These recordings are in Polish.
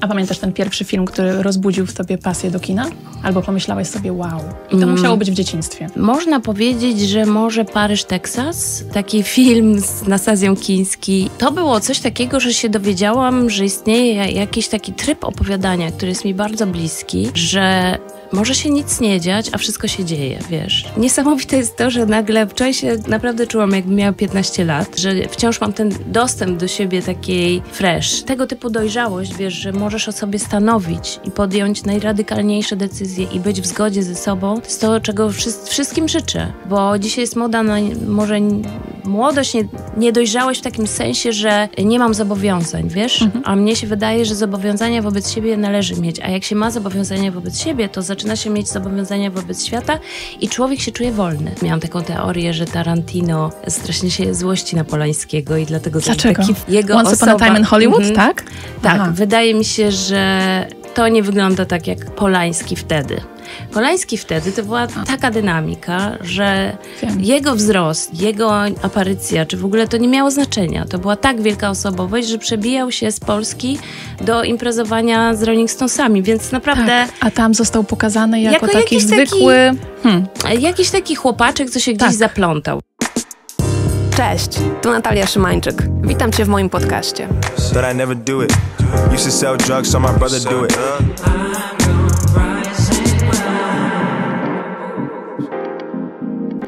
A pamiętasz ten pierwszy film, który rozbudził w tobie pasję do kina? Albo pomyślałeś sobie, wow, i to mm. musiało być w dzieciństwie. Można powiedzieć, że może Paryż, Teksas, taki film z Nasazją Kiński. To było coś takiego, że się dowiedziałam, że istnieje jakiś taki tryb opowiadania, który jest mi bardzo bliski, że może się nic nie dziać, a wszystko się dzieje, wiesz. Niesamowite jest to, że nagle wczoraj się naprawdę czułam, jakbym miała 15 lat, że wciąż mam ten dostęp do siebie takiej fresh. Tego typu dojrzałość, wiesz, że możesz o sobie stanowić i podjąć najradykalniejsze decyzje i być w zgodzie ze sobą, to jest to, czego wszystkim życzę. Bo dzisiaj jest moda na może młodość, nie, niedojrzałość w takim sensie, że nie mam zobowiązań, wiesz? Mhm. A mnie się wydaje, że zobowiązania wobec siebie należy mieć. A jak się ma zobowiązania wobec siebie, to zaczyna zaczyna się mieć zobowiązania wobec świata i człowiek się czuje wolny. Miałam taką teorię, że Tarantino strasznie się złości na Polańskiego i dlatego Dlaczego? Taki jego Once osoba... Upon a Time in Hollywood, mhm. tak? Tak, Aha. wydaje mi się, że to nie wygląda tak jak Polański wtedy. Polański wtedy to była taka dynamika, że Wiem. jego wzrost, jego aparycja, czy w ogóle to nie miało znaczenia. To była tak wielka osobowość, że przebijał się z Polski do imprezowania z Rolling Stonesami, więc naprawdę... Tak, a tam został pokazany jako, jako taki zwykły... Taki, hmm. Jakiś taki chłopaczek, co się gdzieś tak. zaplątał. Cześć, tu Natalia Szymańczyk. Witam Cię w moim podcaście.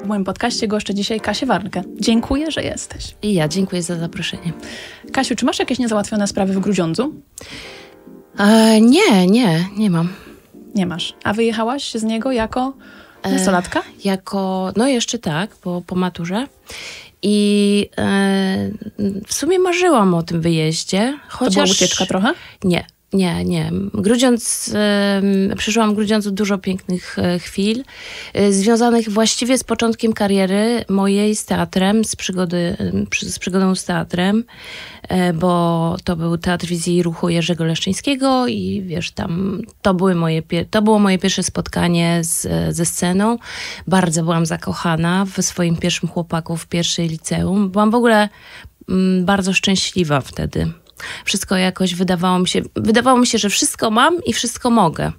W moim podcaście goszczę dzisiaj Kasię Warnkę. Dziękuję, że jesteś. I ja dziękuję za zaproszenie. Kasiu, czy masz jakieś niezałatwione sprawy w Grudziądzu? E, nie, nie, nie mam. Nie masz. A wyjechałaś z niego jako nastolatka? E, jako, no jeszcze tak, po, po maturze. I e, w sumie marzyłam o tym wyjeździe. Chociaż... To była ucieczka trochę? Nie, nie, nie. Grudziąc, e, przeżyłam Grudziądzu dużo pięknych e, chwil, e, związanych właściwie z początkiem kariery mojej z teatrem, z, przygody, z przygodą z teatrem, e, bo to był Teatr Wizji Ruchu Jerzego Leszczyńskiego i wiesz, tam to, były moje, to było moje pierwsze spotkanie z, ze sceną. Bardzo byłam zakochana w swoim pierwszym chłopaku w pierwszej liceum. Byłam w ogóle mm, bardzo szczęśliwa wtedy wszystko jakoś wydawało mi się, wydawało mi się, że wszystko mam i wszystko mogę.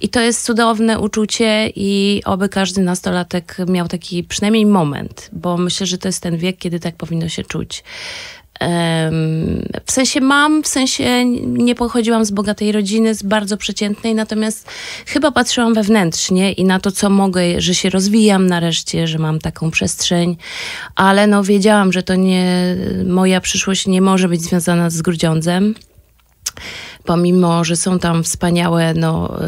I to jest cudowne uczucie i oby każdy nastolatek miał taki przynajmniej moment, bo myślę, że to jest ten wiek, kiedy tak powinno się czuć. W sensie mam, w sensie nie pochodziłam z bogatej rodziny, z bardzo przeciętnej, natomiast chyba patrzyłam wewnętrznie i na to, co mogę, że się rozwijam nareszcie, że mam taką przestrzeń, ale no wiedziałam, że to nie, moja przyszłość nie może być związana z Grudziądzem pomimo, że są tam wspaniałe no,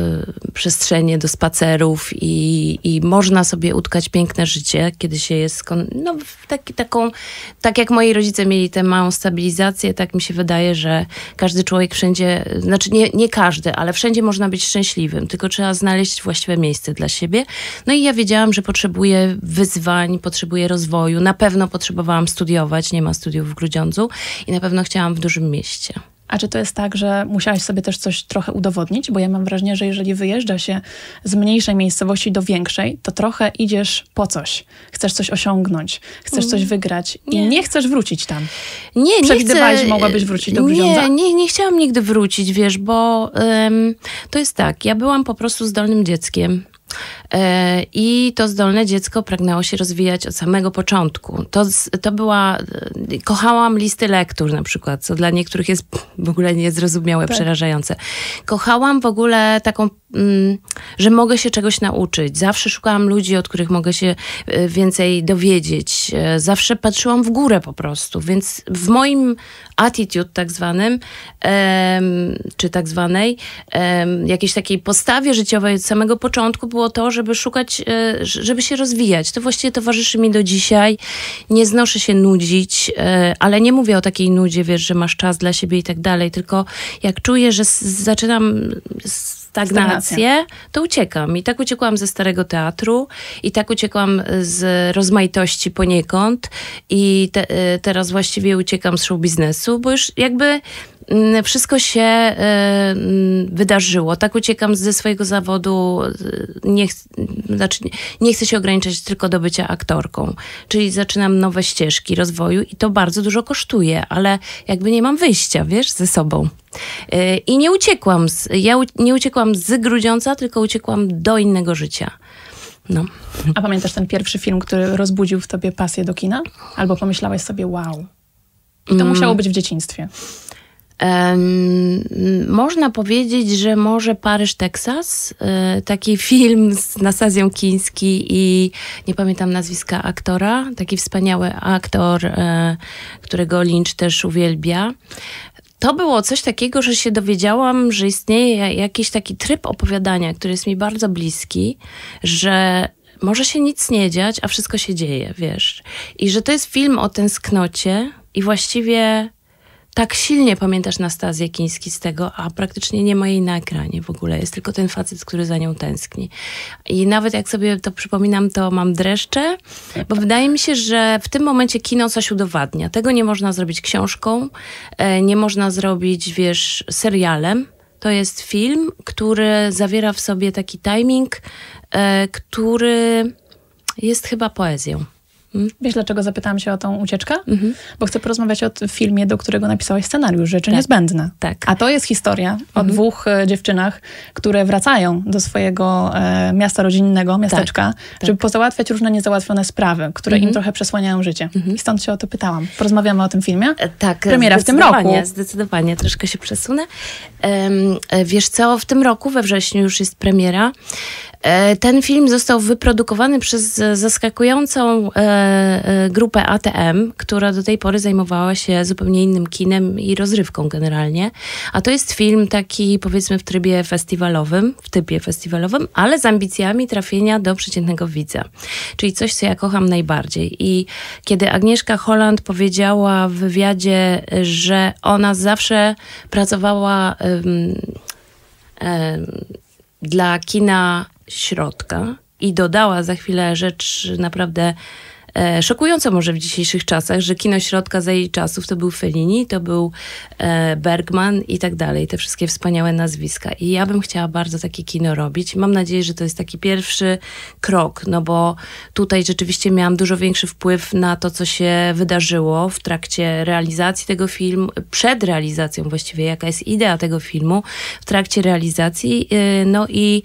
y, przestrzenie do spacerów i, i można sobie utkać piękne życie, kiedy się jest no, taki, taką, tak jak moi rodzice mieli tę małą stabilizację, tak mi się wydaje, że każdy człowiek wszędzie, znaczy nie, nie każdy, ale wszędzie można być szczęśliwym, tylko trzeba znaleźć właściwe miejsce dla siebie. No i ja wiedziałam, że potrzebuję wyzwań, potrzebuję rozwoju, na pewno potrzebowałam studiować, nie ma studiów w Grudziądzu i na pewno chciałam w dużym mieście. A czy to jest tak, że musiałaś sobie też coś trochę udowodnić? Bo ja mam wrażenie, że jeżeli wyjeżdża się z mniejszej miejscowości do większej, to trochę idziesz po coś. Chcesz coś osiągnąć, chcesz coś mm. wygrać nie. i nie chcesz wrócić tam. Nie, nie Przewidywałaś, że mogłabyś wrócić do Grudziądza? Nie, nie, nie chciałam nigdy wrócić, wiesz, bo to jest tak, ja byłam po prostu zdolnym dzieckiem I to zdolne dziecko pragnęło się rozwijać od samego początku. To, to była. E, kochałam listy lektur na przykład, co dla niektórych jest w ogóle niezrozumiałe, tak. przerażające. Kochałam w ogóle taką, mm, że mogę się czegoś nauczyć. Zawsze szukałam ludzi, od których mogę się e, więcej dowiedzieć. Zawsze patrzyłam w górę po prostu. Więc w moim attitude tak zwanym, czy tak zwanej, jakiejś takiej postawie życiowej od samego początku było to, żeby szukać, e, żeby się rozwijać. To właściwie towarzyszy mi do dzisiaj. Nie znoszę się nudzić, e, ale nie mówię o takiej nudzie, wiesz, że masz czas dla siebie i tak dalej, tylko jak czuję, że zaczynam stagnację, to uciekam. I tak uciekłam ze Starego Teatru i tak uciekłam z rozmaitości poniekąd i te, e, teraz właściwie uciekam z show biznesu, bo już jakby wszystko się e, mm, wydarzyło. Tak uciekam ze swojego zawodu, e, nie, ch- znaczy, nie- chcę się ograniczać tylko do bycia aktorką. Czyli zaczynam nowe ścieżki rozwoju i to bardzo dużo kosztuje, ale jakby nie mam wyjścia, wiesz, ze sobą. E, I nie uciekłam, z, ja u, nie uciekłam z Grudziądza, tylko uciekłam do innego życia. No. A pamiętasz ten pierwszy film, który rozbudził w tobie pasję do kina? Albo pomyślałaś sobie, wow. I to musiało być w dzieciństwie. Można powiedzieć, że może Paryż, Teksas, e, taki film z Nasazją Kiński i nie pamiętam nazwiska aktora, taki wspaniały aktor, e, którego Lynch też uwielbia. To było coś takiego, że się dowiedziałam, że istnieje jakiś taki tryb opowiadania, który jest mi bardzo bliski, że może się nic nie dziać, a wszystko się dzieje, wiesz. I że to jest film o tęsknocie i właściwie tak silnie pamiętasz Nastazję Kiński z tego, a praktycznie nie ma jej na ekranie w ogóle. Jest tylko ten facet, który za nią tęskni. I nawet jak sobie to przypominam, to mam dreszcze, bo wydaje mi się, że w tym momencie kino coś udowadnia. Tego nie można zrobić książką, e, nie można zrobić, wiesz, serialem. To jest film, który zawiera w sobie taki timing, e, który jest chyba poezją. Wiesz, dlaczego zapytałam się o tą ucieczkę? Bo chcę porozmawiać o filmie, do którego napisałaś scenariusz, Rzeczy Niezbędne. tak. A to jest historia o dwóch e, dziewczynach, które wracają do swojego e, miasta rodzinnego, miasteczka, żeby pozałatwiać różne niezałatwione sprawy, które im trochę przesłaniają życie. I stąd się o to pytałam. Porozmawiamy o tym filmie? E, Tak, Premiera w tym roku. Zdecydowanie, troszkę się przesunę. E, wiesz co, w tym roku, we wrześniu już jest premiera. E, Ten film został wyprodukowany przez zaskakującą e, e, grupę ATM, która do tej pory zajmowała się zupełnie innym kinem i rozrywką generalnie. A to jest film taki, powiedzmy, w trybie festiwalowym, w typie festiwalowym, ale z ambicjami trafienia do przeciętnego widza. Czyli coś, co ja kocham najbardziej. I kiedy Agnieszka Holland powiedziała w wywiadzie, że ona zawsze pracowała em, em, dla kina środka i dodała za chwilę rzecz naprawdę e, szokująca może w dzisiejszych czasach, że kino środka za jej czasów to był Fellini, to był e, Bergman i tak dalej, te wszystkie wspaniałe nazwiska. I ja bym chciała bardzo takie kino robić. Mam nadzieję, że to jest taki pierwszy krok, no bo tutaj rzeczywiście miałam dużo większy wpływ na to, co się wydarzyło w trakcie realizacji tego filmu, przed realizacją właściwie, jaka jest idea tego filmu, w trakcie realizacji, yy, no i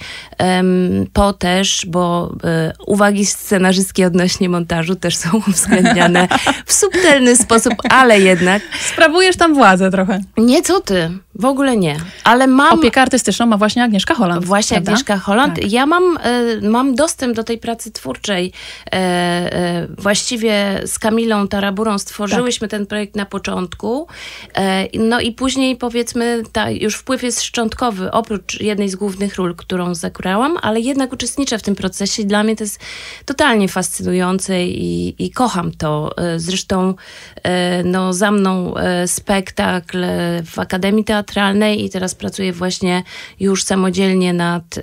po też, bo y, uwagi scenarzyskie odnośnie montażu też są uwzględniane w subtelny sposób, ale jednak Sprawujesz tam władzę trochę. nie co ty, w ogóle nie, ale mam... Opiekę artystyczną ma właśnie Agnieszka Holland. Właśnie prawda? Agnieszka Holland. Tak. Ja mam, e, mam dostęp do tej pracy twórczej. E, e, właściwie z Kamilą Taraburą stworzyłyśmy ten projekt na początku. No i później powiedzmy, ta, już wpływ jest szczątkowy, oprócz jednej z głównych ról, którą zagrałam, ale jednak uczestniczę w tym procesie. Dla mnie to jest totalnie fascynujące i, i kocham to. Zresztą no, za mną spektakl w Akademii Teatralnej i teraz pracuję właśnie już samodzielnie nad, e,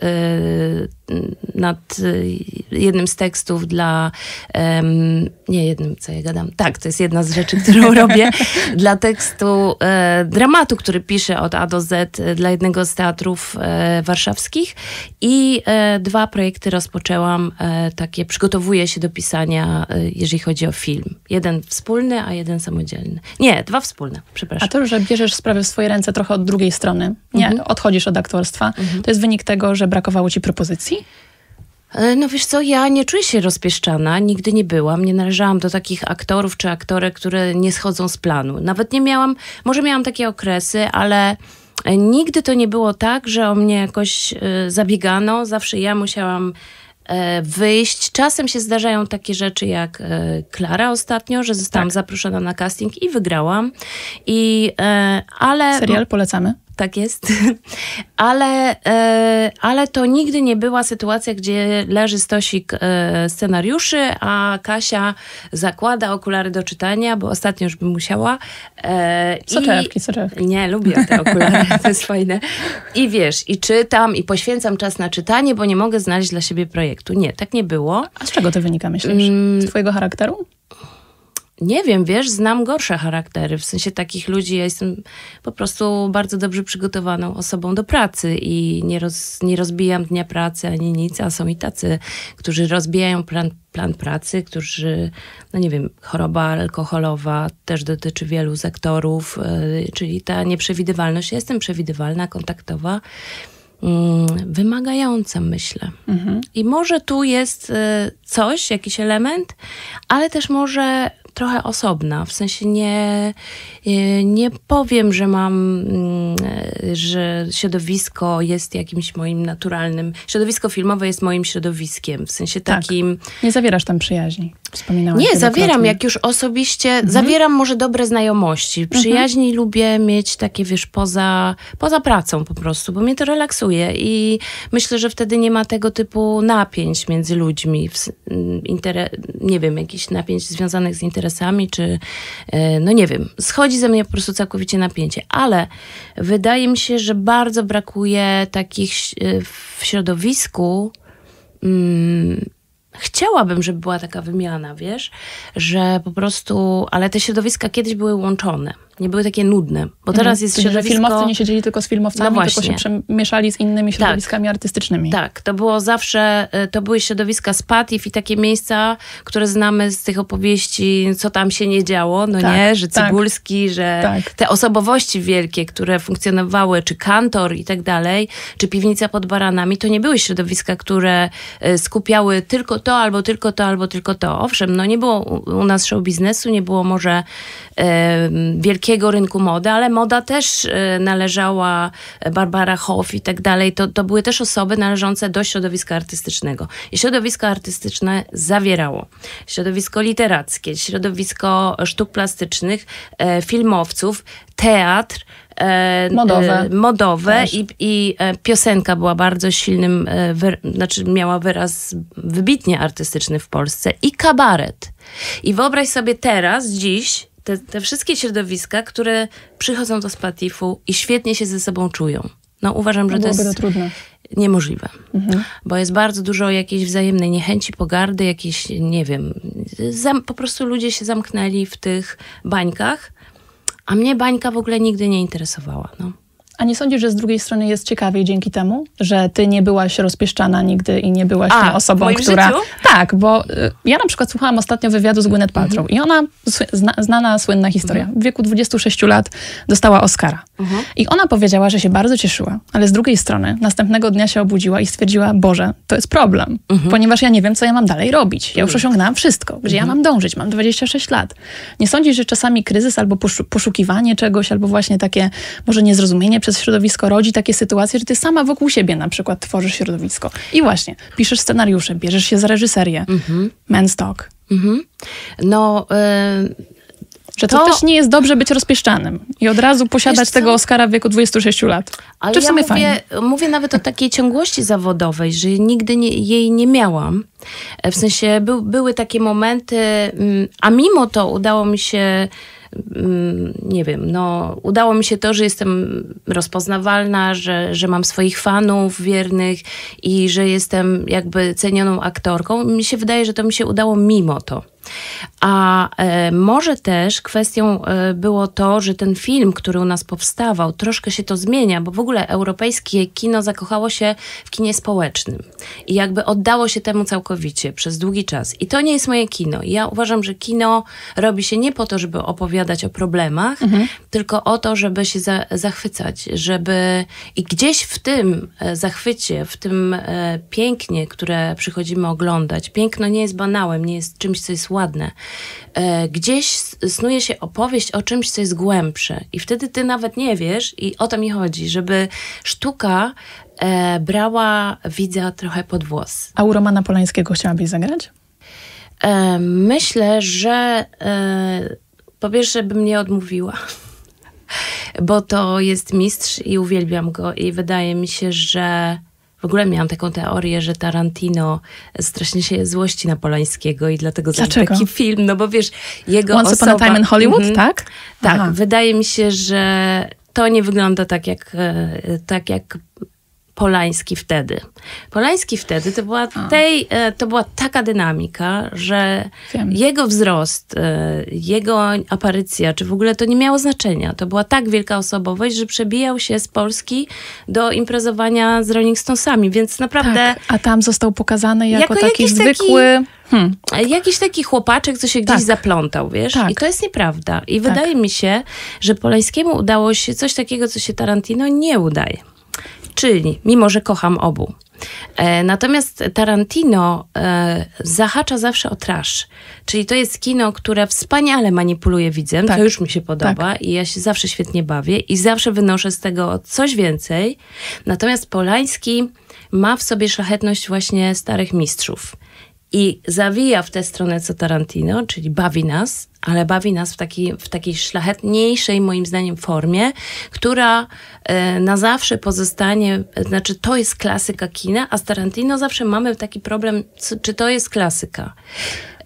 nad e, jednym z tekstów dla em, nie jednym, co ja gadam. Tak, to jest jedna z rzeczy, którą robię dla tekstu e, dramatu, który piszę od A do Z e, dla jednego z teatrów e, warszawskich i e, dwa projekty rozpoczęłam, e, takie przygotowuję się do pisania, e, jeżeli chodzi o film. Jeden wspólny, a jeden samodzielny. Nie, dwa wspólne, przepraszam. A to, że bierzesz sprawy w swoje ręce trochę od drugiej strony, nie Mhm. odchodzisz od aktorstwa, to jest wynik tego, że brakowało ci propozycji? E, No wiesz co, ja nie czuję się rozpieszczana, nigdy nie byłam, nie należałam do takich aktorów czy aktorek, które nie schodzą z planu. Nawet nie miałam, może miałam takie okresy, ale e, nigdy to nie było tak, że o mnie jakoś e, zabiegano, zawsze ja musiałam wyjść. Czasem się zdarzają takie rzeczy jak Klara ostatnio, że zostałam zaproszona na casting i wygrałam. I, ale Serial polecamy. Tak jest. Ale, e, ale to nigdy nie była sytuacja, gdzie leży stosik e, scenariuszy, a Kasia zakłada okulary do czytania, bo ostatnio już bym musiała. E, i- Soczewki, soczewki. Nie, lubię te okulary, to jest fajne. I wiesz, i czytam, i poświęcam czas na czytanie, bo nie mogę znaleźć dla siebie projektu. Nie, tak nie było. A z czego to wynika, myślisz? Mm. Z twojego charakteru? Nie wiem, wiesz, znam gorsze charaktery, w sensie takich ludzi, ja jestem po prostu bardzo dobrze przygotowaną osobą do pracy i nie, roz, nie rozbijam dnia pracy ani nic, a są i tacy, którzy rozbijają plan, plan pracy, którzy, no nie wiem, choroba alkoholowa też dotyczy wielu sektorów, yy, czyli ta nieprzewidywalność. Ja jestem przewidywalna, kontaktowa, mm, wymagająca, myślę. Mhm. I może tu jest y, coś, jakiś element, ale też może trochę osobna. W sensie nie, y, nie powiem, że mam, mm, y, że środowisko jest jakimś moim naturalnym. Środowisko filmowe jest moim środowiskiem. W sensie Tak. takim. Nie zawierasz tam przyjaźni. Wspominałaś Nie, zawieram, jak już osobiście, zawieram może dobre znajomości. Przyjaźni lubię mieć takie, wiesz, poza, poza pracą po prostu, bo mnie to relaksuje i myślę, że wtedy nie ma tego typu napięć między ludźmi, w, s- m, intere, nie wiem, jakichś napięć związanych z interesami, czy, e, no nie wiem, schodzi ze mnie po prostu całkowicie napięcie, ale wydaje mi się, że bardzo brakuje takich e, w środowisku, mm, chciałabym, żeby była taka wymiana, wiesz, że po prostu, ale te środowiska kiedyś były łączone, nie były takie nudne, bo teraz jest Czyli, że środowisko... filmowcy nie siedzieli tylko z filmowcami, No tylko się przemieszali z innymi środowiskami artystycznymi. Tak, to było zawsze, y, to były środowiska spatów i takie miejsca, które znamy z tych opowieści, co tam się nie działo, no Tak, nie, że tak. Cybulski, że Tak. te osobowości wielkie, które funkcjonowały, czy Kantor i tak dalej, czy Piwnica pod Baranami, to nie były środowiska, które y, skupiały tylko to, albo tylko to, albo tylko to. Owszem, no nie było u nas show biznesu, nie było może em, wielkiego rynku mody, ale moda też e, należała, Barbara Hoff i tak dalej, to, to były też osoby należące do środowiska artystycznego. I środowisko artystyczne zawierało środowisko literackie, środowisko sztuk plastycznych, e, filmowców, teatr, e, Modowe. modowe i, i piosenka była bardzo silnym, znaczy miała wyraz wybitnie artystyczny w Polsce i kabaret. I wyobraź sobie teraz, dziś, te, te wszystkie środowiska, które przychodzą do Spatifu i świetnie się ze sobą czują. No uważam, że to jest to trudne. niemożliwe. Bo jest bardzo dużo jakiejś wzajemnej niechęci, pogardy, jakieś, nie wiem, zam, po prostu ludzie się zamknęli w tych bańkach, a mnie bańka w ogóle nigdy nie interesowała. No. A nie sądzisz, że z drugiej strony jest ciekawiej dzięki temu, że ty nie byłaś rozpieszczana nigdy i nie byłaś A, tą osobą, która. życiu? Tak, bo y, ja na przykład słuchałam ostatnio wywiadu z Gwyneth Paltrow Mhm. i ona, zna, znana, słynna historia, w wieku 26 lat dostała Oscara. Mhm. I ona powiedziała, że się bardzo cieszyła, ale z drugiej strony następnego dnia się obudziła i stwierdziła, Boże, to jest problem, Mhm. ponieważ ja nie wiem, co ja mam dalej robić. Ja już osiągnęłam wszystko, gdzie Mhm. ja mam dążyć, mam 26 lat. Nie sądzisz, że czasami kryzys albo poszu- poszukiwanie czegoś, albo właśnie takie może niezrozumienie przez środowisko rodzi takie sytuacje, że ty sama wokół siebie na przykład tworzysz środowisko. I właśnie, piszesz scenariusze, bierzesz się za reżyserię, men's talk. Mhm. No, y, Że to, To- też nie jest dobrze być rozpieszczanym i od razu posiadać tego Oscara w wieku 26 lat. Ale Czy w ja sumie mówię, fajnie? mówię nawet o takiej ciągłości zawodowej, że nigdy nie, jej nie miałam. E, W sensie był, były takie momenty, mm, a mimo to udało mi się, nie wiem, no, udało mi się to, że jestem rozpoznawalna, że, że mam swoich fanów wiernych i że jestem jakby cenioną aktorką. Mi się wydaje, że to mi się udało mimo to. A e, może też kwestią e, było to, że ten film, który u nas powstawał, troszkę się to zmienia, bo w ogóle europejskie kino zakochało się w kinie społecznym i jakby oddało się temu całkowicie przez długi czas. I to nie jest moje kino. Ja uważam, że kino robi się nie po to, żeby opowiadać o problemach, tylko o to, żeby się za, zachwycać, żeby i gdzieś w tym e, zachwycie, w tym pięknie, które przychodzimy oglądać, piękno nie jest banałem, nie jest czymś, co jest ładne. E, Gdzieś snuje się opowieść o czymś, co jest głębsze i wtedy ty nawet nie wiesz i o to mi chodzi, żeby sztuka e, brała widza trochę pod włos. A u Romana Polańskiego chciałabyś zagrać? E, myślę, że po pierwsze bym nie odmówiła, bo to jest mistrz i uwielbiam go i wydaje mi się, że w ogóle miałam taką teorię, że Tarantino strasznie się złości na Polańskiego i dlatego zrobił taki film, no bo wiesz, jego Once osoba... Upon a Time in Hollywood, Mhm. tak? Tak, Aha. wydaje mi się, że to nie wygląda tak jak, e, tak jak Polański wtedy. Polański wtedy to była, tej, e, to była taka dynamika, że Wiem. jego wzrost, e, jego aparycja, czy w ogóle to nie miało znaczenia. To była tak wielka osobowość, że przebijał się z Polski do imprezowania z Rolling Stonesami, więc naprawdę Tak, a tam został pokazany jako, Jako taki jakiś taki- zwykły... Hmm, jakiś taki chłopaczek, co się gdzieś Tak. zaplątał, wiesz? Tak. I to jest nieprawda. I wydaje mi się, że Polańskiemu udało się coś takiego, co się Tarantino nie udaje. Czyli, mimo że kocham obu. E, natomiast Tarantino e, zahacza zawsze o trash. Czyli to jest kino, które wspaniale manipuluje widzem, Tak. to już mi się podoba i ja się zawsze świetnie bawię i zawsze wynoszę z tego coś więcej. Natomiast Polański ma w sobie szlachetność właśnie starych mistrzów i zawija w tę stronę co Tarantino, czyli bawi nas, ale bawi nas w, taki, w takiej szlachetniejszej, moim zdaniem, formie, która e, na zawsze pozostanie, znaczy to jest klasyka kina, a z Tarantino zawsze mamy taki problem, czy to jest klasyka.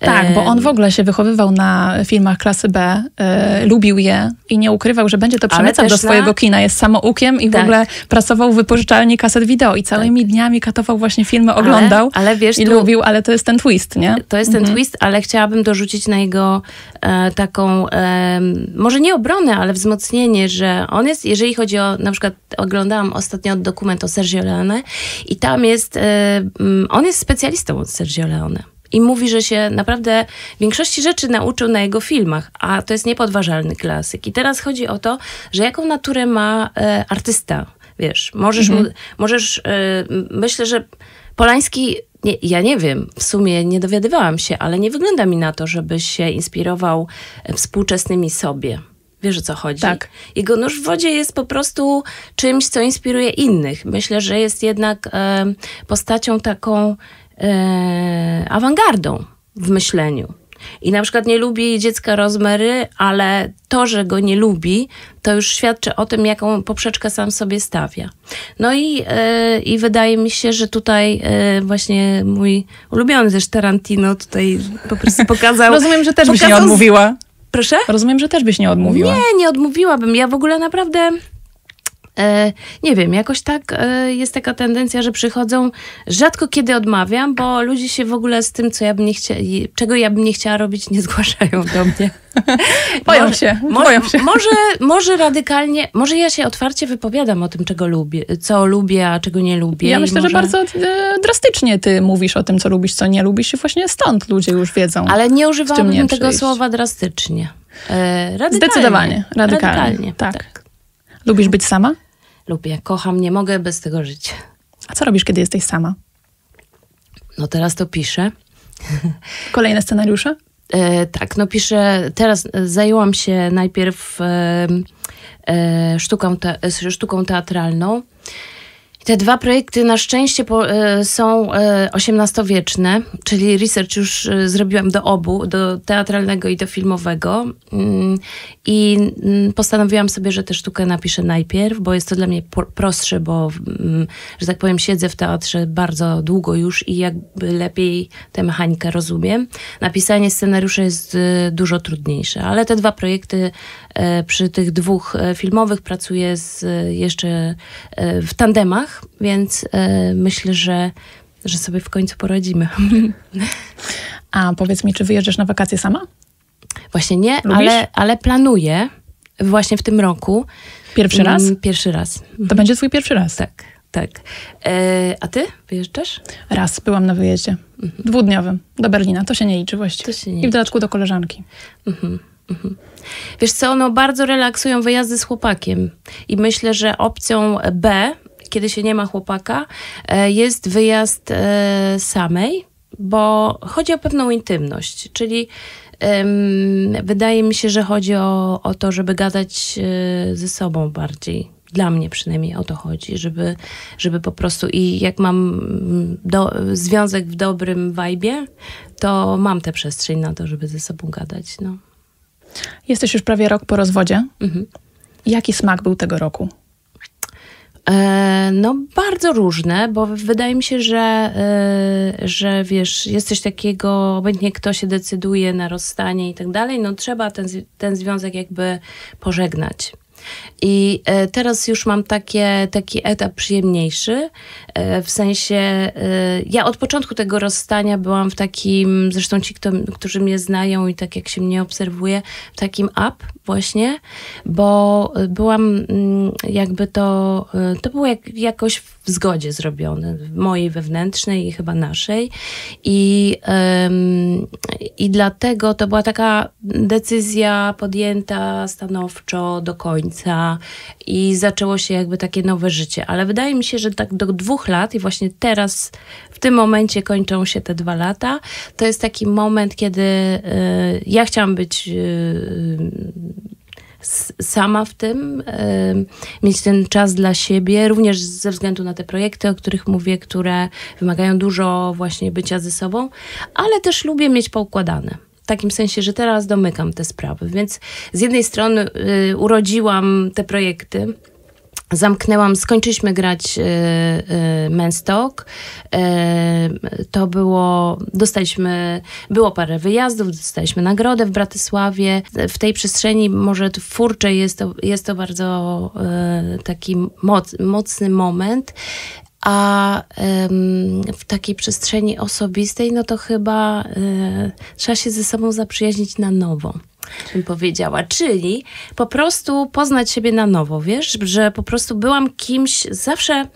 tak, bo on w ogóle się wychowywał na filmach klasy B, e, lubił je i nie ukrywał, że będzie to Ale przemycał do swojego na- kina. Jest samoukiem i w Tak. ogóle pracował w wypożyczalni kaset wideo i całymi dniami katował właśnie filmy, oglądał ale wiesz, i tu- lubił, ale to jest ten twist, nie? To jest ten twist, ale chciałabym dorzucić na jego e, taką, e, może nie obronę, ale wzmocnienie, że on jest, jeżeli chodzi o, na przykład oglądałam ostatnio dokument o Sergio Leone i tam jest, e, mm, on jest specjalistą od Sergio Leone. I mówi, że się naprawdę większości rzeczy nauczył na jego filmach, a to jest niepodważalny klasyk. I teraz chodzi o to, że jaką naturę ma e, artysta. Wiesz, możesz, mu, możesz e, myślę, że Polański, nie, ja nie wiem, w sumie nie dowiadywałam się, ale nie wygląda mi na to, żeby się inspirował e, współczesnymi sobie. Wiesz o co chodzi? Tak. Jego nóż w wodzie jest po prostu czymś, co inspiruje innych. Myślę, że jest jednak e, postacią taką e, awangardą w myśleniu. I na przykład nie lubi dziecka Rozmery, ale to, że go nie lubi, to już świadczy o tym, jaką poprzeczkę sam sobie stawia. No i, e, i wydaje mi się, że tutaj e, właśnie mój ulubiony też Tarantino tutaj po prostu pokazał... Rozumiem, że też byś nie z- odmówiła. Proszę? Rozumiem, że też byś nie odmówiła. Nie, nie odmówiłabym. Ja w ogóle naprawdę. E, nie wiem, jakoś tak e, jest taka tendencja, że przychodzą. Rzadko kiedy odmawiam, bo ludzie się w ogóle z tym, co ja bym nie chciała, czego ja bym nie chciała robić, nie zgłaszają do mnie. Boją Może- się, Może, boją się. może, może radykalnie, może ja się otwarcie wypowiadam o tym, czego lubię, co lubię, a czego nie lubię. Ja myślę, może... że bardzo e, drastycznie ty mówisz o tym, co lubisz, co nie lubisz i właśnie stąd ludzie już wiedzą. Ale nie czym nie używałabym tego przyjść. słowa drastycznie. Radykalnie. Zdecydowanie, radykalnie, tak. Lubisz być sama? Lubię, kocham, nie mogę bez tego żyć. A co robisz, kiedy jesteś sama? No teraz to piszę. Kolejne scenariusze? E, tak, no piszę, teraz e, zajęłam się najpierw e, e, sztuką, te, e, sztuką teatralną. Te dwa projekty na szczęście po, e, są e, XVIII-wieczne, czyli research już e, zrobiłam do obu, do teatralnego i do filmowego. Mm, I mm, postanowiłam sobie, że tę sztukę napiszę najpierw, bo jest to dla mnie prostsze, bo, mm, że tak powiem, siedzę w teatrze bardzo długo już i jakby lepiej tę mechanikę rozumiem. Napisanie scenariusza jest e, dużo trudniejsze, ale te dwa projekty e, przy tych dwóch e, filmowych pracuję z, e, jeszcze e, w tandemach, więc e, myślę, że, że sobie w końcu poradzimy. A powiedz mi, czy wyjeżdżasz na wakacje sama? Właśnie nie, Lubisz? ale, ale planuję właśnie w tym roku. Pierwszy raz? Mm, Pierwszy raz. To będzie twój pierwszy raz. Tak, tak. E, a ty wyjeżdżasz? Raz byłam na wyjeździe. Dwudniowym. Do Berlina. To się nie liczy właściwie. To się nie I w dodatku do koleżanki. Wiesz co, no bardzo relaksują wyjazdy z chłopakiem. I myślę, że opcją B, kiedy się nie ma chłopaka, e, jest wyjazd e, samej, bo chodzi o pewną intymność. Czyli wydaje mi się, że chodzi o, o to, żeby gadać e, ze sobą bardziej. Dla mnie przynajmniej o to chodzi, żeby, żeby po prostu i jak mam mm, do, związek w dobrym wajbie, to mam tę przestrzeń na to, żeby ze sobą gadać. No. Jesteś już prawie rok po rozwodzie. Mhm. Jaki smak był tego roku? E, No, bardzo różne, bo wydaje mi się, że, e, że wiesz, jest coś takiego, obojętnie kto się decyduje na rozstanie i tak dalej, no trzeba ten, ten związek jakby pożegnać. I e, teraz już mam takie, taki etap przyjemniejszy, e, w sensie e, ja od początku tego rozstania byłam w takim, zresztą ci, kto, którzy mnie znają i tak jak się mnie obserwuje, w takim up właśnie, bo byłam mm, jakby to, to było jak, jakoś w zgodzie zrobione, mojej wewnętrznej i chyba naszej i, i dlatego to była taka decyzja podjęta stanowczo do końca i zaczęło się jakby takie nowe życie. Ale wydaje mi się, że tak do dwóch lat i właśnie teraz, w tym momencie kończą się te dwa lata, to jest taki moment, kiedy y, ja chciałam być y, sama w tym, mieć ten czas dla siebie, również ze względu na te projekty, o których mówię, które wymagają dużo właśnie bycia ze sobą, ale też lubię mieć poukładane takim sensie, że teraz domykam te sprawy. Więc z jednej strony y, urodziłam te projekty, Zamknęłam, skończyliśmy grać y, y. Y, to było, dostaliśmy, było parę wyjazdów, dostaliśmy nagrodę w Bratysławie. W tej przestrzeni może twórczej jest to, jest to bardzo y, taki moc, mocny moment. A w takiej przestrzeni osobistej, no to chyba y, trzeba się ze sobą zaprzyjaźnić na nowo bym powiedziała, czyli po prostu poznać siebie na nowo, wiesz, że po prostu byłam kimś zawsze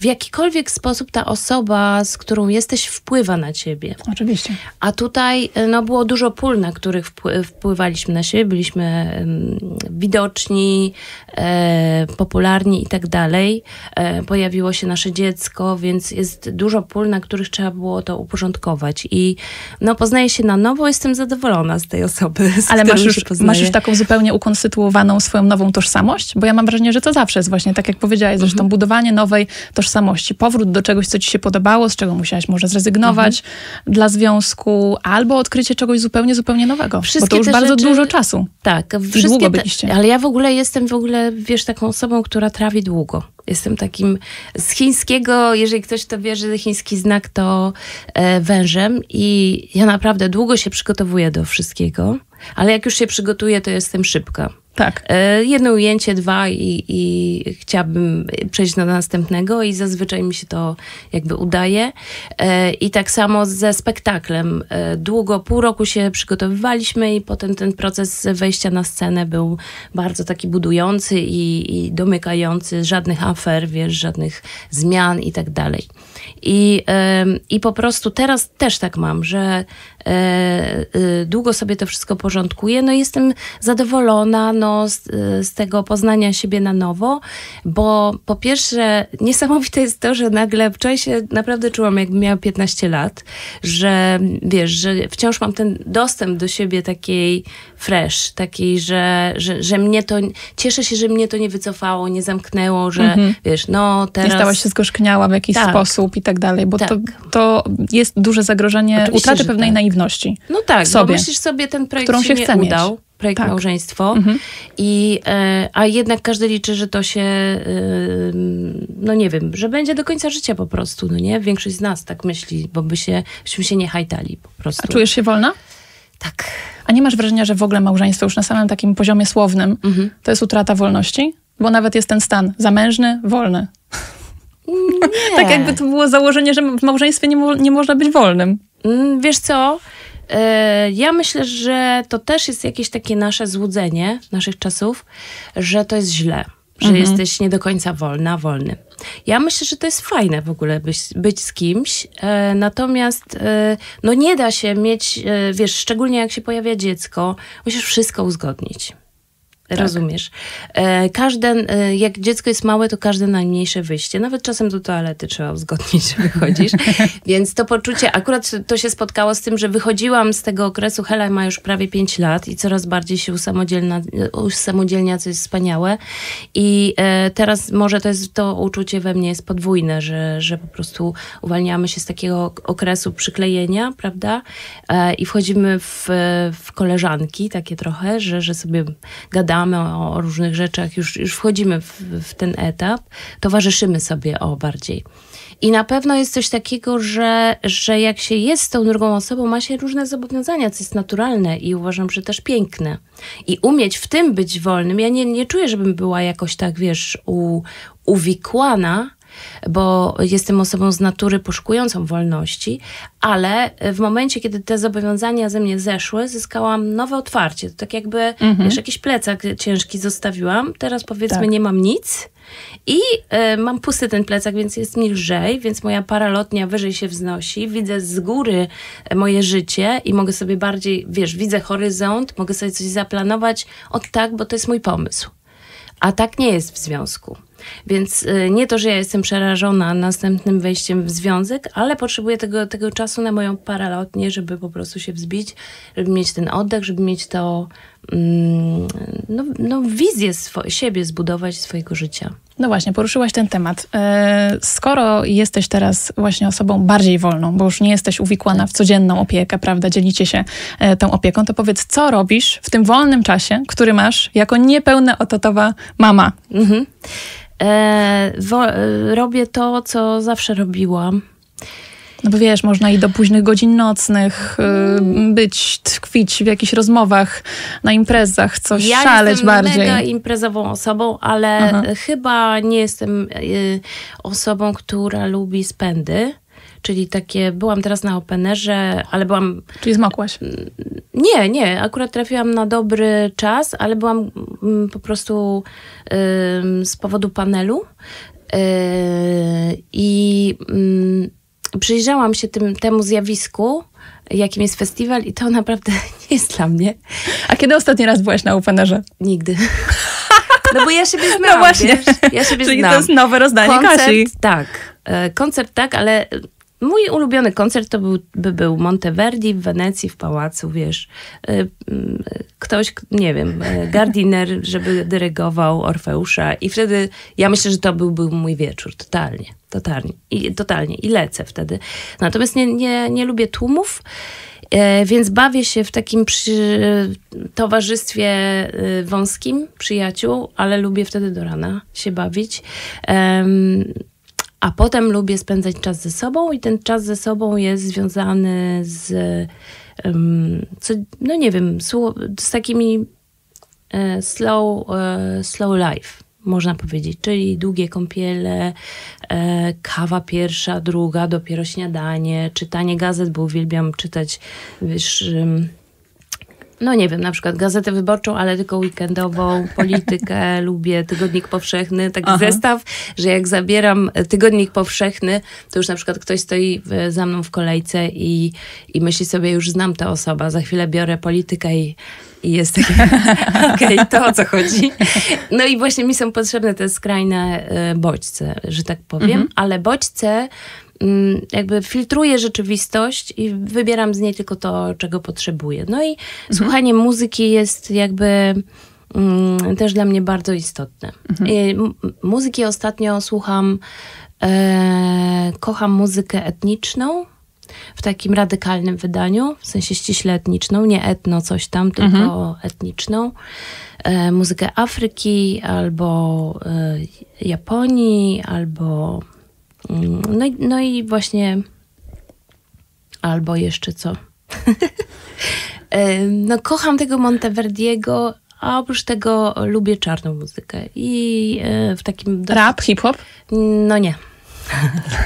w jakikolwiek sposób ta osoba, z którą jesteś, wpływa na ciebie. Oczywiście. A tutaj no, było dużo pól, na których wpływaliśmy na siebie, byliśmy um, widoczni, e, popularni i tak dalej. E, pojawiło się nasze dziecko, więc jest dużo pól, na których trzeba było to uporządkować. I no, poznaję się na nowo, jestem zadowolona z tej osoby. Z Ale masz już, masz już taką zupełnie ukonstytuowaną swoją nową tożsamość? Bo ja mam wrażenie, że to zawsze jest właśnie, tak jak powiedziałaś, zresztą mhm. budowanie nowej tożsamości tożsamości, powrót do czegoś, co ci się podobało, z czego musiałaś może zrezygnować mhm. dla związku, albo odkrycie czegoś zupełnie, zupełnie nowego. Wszystkie bo to już bardzo rzeczy, dużo czasu. Tak. Wszystkie długo byliście. Ale ja w ogóle jestem w ogóle, wiesz, taką osobą, która trawi długo. Jestem takim z chińskiego, jeżeli ktoś to wie, że chiński znak to e, wężem i ja naprawdę długo się przygotowuję do wszystkiego, ale jak już się przygotuję, to jestem szybka. Tak. E, jedno ujęcie, dwa i, i chciałabym przejść do następnego i zazwyczaj mi się to jakby udaje. E, I tak samo ze spektaklem. E, długo, pół roku się przygotowywaliśmy i potem ten proces wejścia na scenę był bardzo taki budujący i, i domykający. Żadnych afer, wiesz, żadnych zmian i tak dalej. I, I po prostu teraz też tak mam, że długo sobie to wszystko porządkuję. No jestem zadowolona, no, z, z, tego poznania siebie na nowo, bo po pierwsze niesamowite jest to, że nagle wczoraj się naprawdę czułam, jakbym miała 15 lat, że wiesz, że wciąż mam ten dostęp do siebie takiej fresh, takiej, że, że, że mnie to, cieszę się, że mnie to nie wycofało, nie zamknęło, że mhm. wiesz, no teraz... Nie stałaś się zgorzkniała w jakiś tak. sposób i tak dalej, bo tak. to, to jest duże zagrożenie Oczywiście, utraty pewnej tak. naiwności. No tak, sobie, myślisz sobie, ten projekt którą się, się chce udał. Mieć projekt tak. małżeństwo. Mhm. I, e, a jednak każdy liczy, że to się, e, no nie wiem, że będzie do końca życia po prostu, no nie? Większość z nas tak myśli, bo by się, byśmy się nie hajtali po prostu. A czujesz się wolna? Tak. A nie masz wrażenia, że w ogóle małżeństwo już na samym takim poziomie słownym mhm. to jest utrata wolności? Bo nawet jest ten stan zamężny, wolny. Nie. tak jakby to było założenie, że w małżeństwie nie, mo nie można być wolnym. Mm, wiesz co? E, ja myślę, że to też jest jakieś takie nasze złudzenie naszych czasów, że to jest źle, że mhm. jesteś nie do końca wolna, wolny. Ja myślę, że to jest fajne w ogóle być, być z kimś, e, natomiast e, no nie da się mieć, wiesz, szczególnie jak się pojawia dziecko, musisz wszystko uzgodnić. Tak. Rozumiesz? E, każde, e, jak dziecko jest małe, to każde najmniejsze wyjście, nawet czasem do toalety trzeba uzgodnić, że wychodzisz. Więc to poczucie, akurat to się spotkało z tym, że wychodziłam z tego okresu, Hela ma już prawie 5 lat i coraz bardziej się usamodzielnia, usamodzielnia co jest wspaniałe. I e, teraz może to jest to uczucie we mnie jest podwójne, że, że po prostu uwalniamy się z takiego okresu przyklejenia, prawda? I wchodzimy w, w koleżanki takie trochę, że, że sobie gadamy gadamy o, o różnych rzeczach, już, już wchodzimy w, w ten etap, towarzyszymy sobie o bardziej. I na pewno jest coś takiego, że, że jak się jest z tą drugą osobą, ma się różne zobowiązania, co jest naturalne i uważam, że też piękne. I umieć w tym być wolnym. Ja nie, nie czuję, żebym była jakoś tak, wiesz, u, uwikłana, bo jestem osobą z natury poszukującą wolności, ale w momencie, kiedy te zobowiązania ze mnie zeszły, zyskałam nowe otwarcie. To tak jakby, mhm. wiesz, jakiś plecak ciężki zostawiłam, teraz powiedzmy tak. nie mam nic i y, mam pusty ten plecak, więc jest mi lżej, więc moja paralotnia wyżej się wznosi, widzę z góry moje życie i mogę sobie bardziej, wiesz, widzę horyzont, mogę sobie coś zaplanować od tak, bo to jest mój pomysł. A tak nie jest w związku. Więc y, nie to, że ja jestem przerażona następnym wejściem w związek, ale potrzebuję tego, tego czasu na moją paralotnię, żeby po prostu się wzbić, żeby mieć ten oddech, żeby mieć to, mm, no, no wizję swo- siebie zbudować, swojego życia. No właśnie, poruszyłaś ten temat. E, skoro jesteś teraz właśnie osobą bardziej wolną, bo już nie jesteś uwikłana w codzienną opiekę, prawda, dzielicie się e, tą opieką, to powiedz, co robisz w tym wolnym czasie, który masz jako niepełna ototowa mama? Mhm. E, e, robię to, co zawsze robiłam. No bo wiesz, można i do późnych godzin nocnych y, być, tkwić w jakichś rozmowach, na imprezach, coś ja szaleć bardziej. Ja jestem mega imprezową osobą, ale Aha. chyba nie jestem y, osobą, która lubi spędy czyli takie, byłam teraz na openerze, ale byłam... Czyli zmokłaś? Nie, nie, akurat trafiłam na dobry czas, ale byłam mm, po prostu z powodu panelu yy, i yy, przyjrzałam się tym, temu zjawisku, jakim jest festiwal i to naprawdę nie jest dla mnie. A kiedy ostatni raz byłaś na openerze? Nigdy. No bo ja siebie znam, No właśnie. Wiesz? Ja siebie Czyli znam. to jest nowe rozdanie koncert, Kasi. Tak. E, koncert tak, ale Mój ulubiony koncert to był, by był Monteverdi w Wenecji, w pałacu, wiesz. Y, ktoś, nie wiem, y, Gardiner, żeby dyrygował Orfeusza i wtedy ja myślę, że to byłby mój wieczór, totalnie, totalnie i, totalnie i lecę wtedy. Natomiast nie, nie, nie lubię tłumów, y, więc bawię się w takim przy, towarzystwie wąskim przyjaciół, ale lubię wtedy do rana się bawić a potem lubię spędzać czas ze sobą i ten czas ze sobą jest związany z, co, no nie wiem, z takimi e, slow, e, slow life, można powiedzieć, czyli długie kąpiele, e, kawa pierwsza, druga, dopiero śniadanie, czytanie gazet, bo uwielbiam czytać, wiesz no nie wiem, na przykład gazetę wyborczą, ale tylko weekendową, politykę, lubię tygodnik powszechny, taki Aha. zestaw, że jak zabieram tygodnik powszechny, to już na przykład ktoś stoi za mną w kolejce i, i myśli sobie, już znam tę osobę, za chwilę biorę politykę i, i jest takie, okej, okay, to o co chodzi. No i właśnie mi są potrzebne te skrajne e, bodźce, że tak powiem, mhm. ale bodźce jakby filtruję rzeczywistość i wybieram z niej tylko to, czego potrzebuję. No i mhm. słuchanie muzyki jest jakby mm, też dla mnie bardzo istotne. Mhm. muzyki ostatnio słucham, e, kocham muzykę etniczną, w takim radykalnym wydaniu, w sensie ściśle etniczną, nie etno coś tam, tylko mhm. etniczną. E, muzykę Afryki albo e, Japonii, albo Mm, no i, no i właśnie albo jeszcze co? no kocham tego Monteverdiego, a oprócz tego lubię czarną muzykę. I e, w takim... Dosyć... Rap, hip-hop? No nie.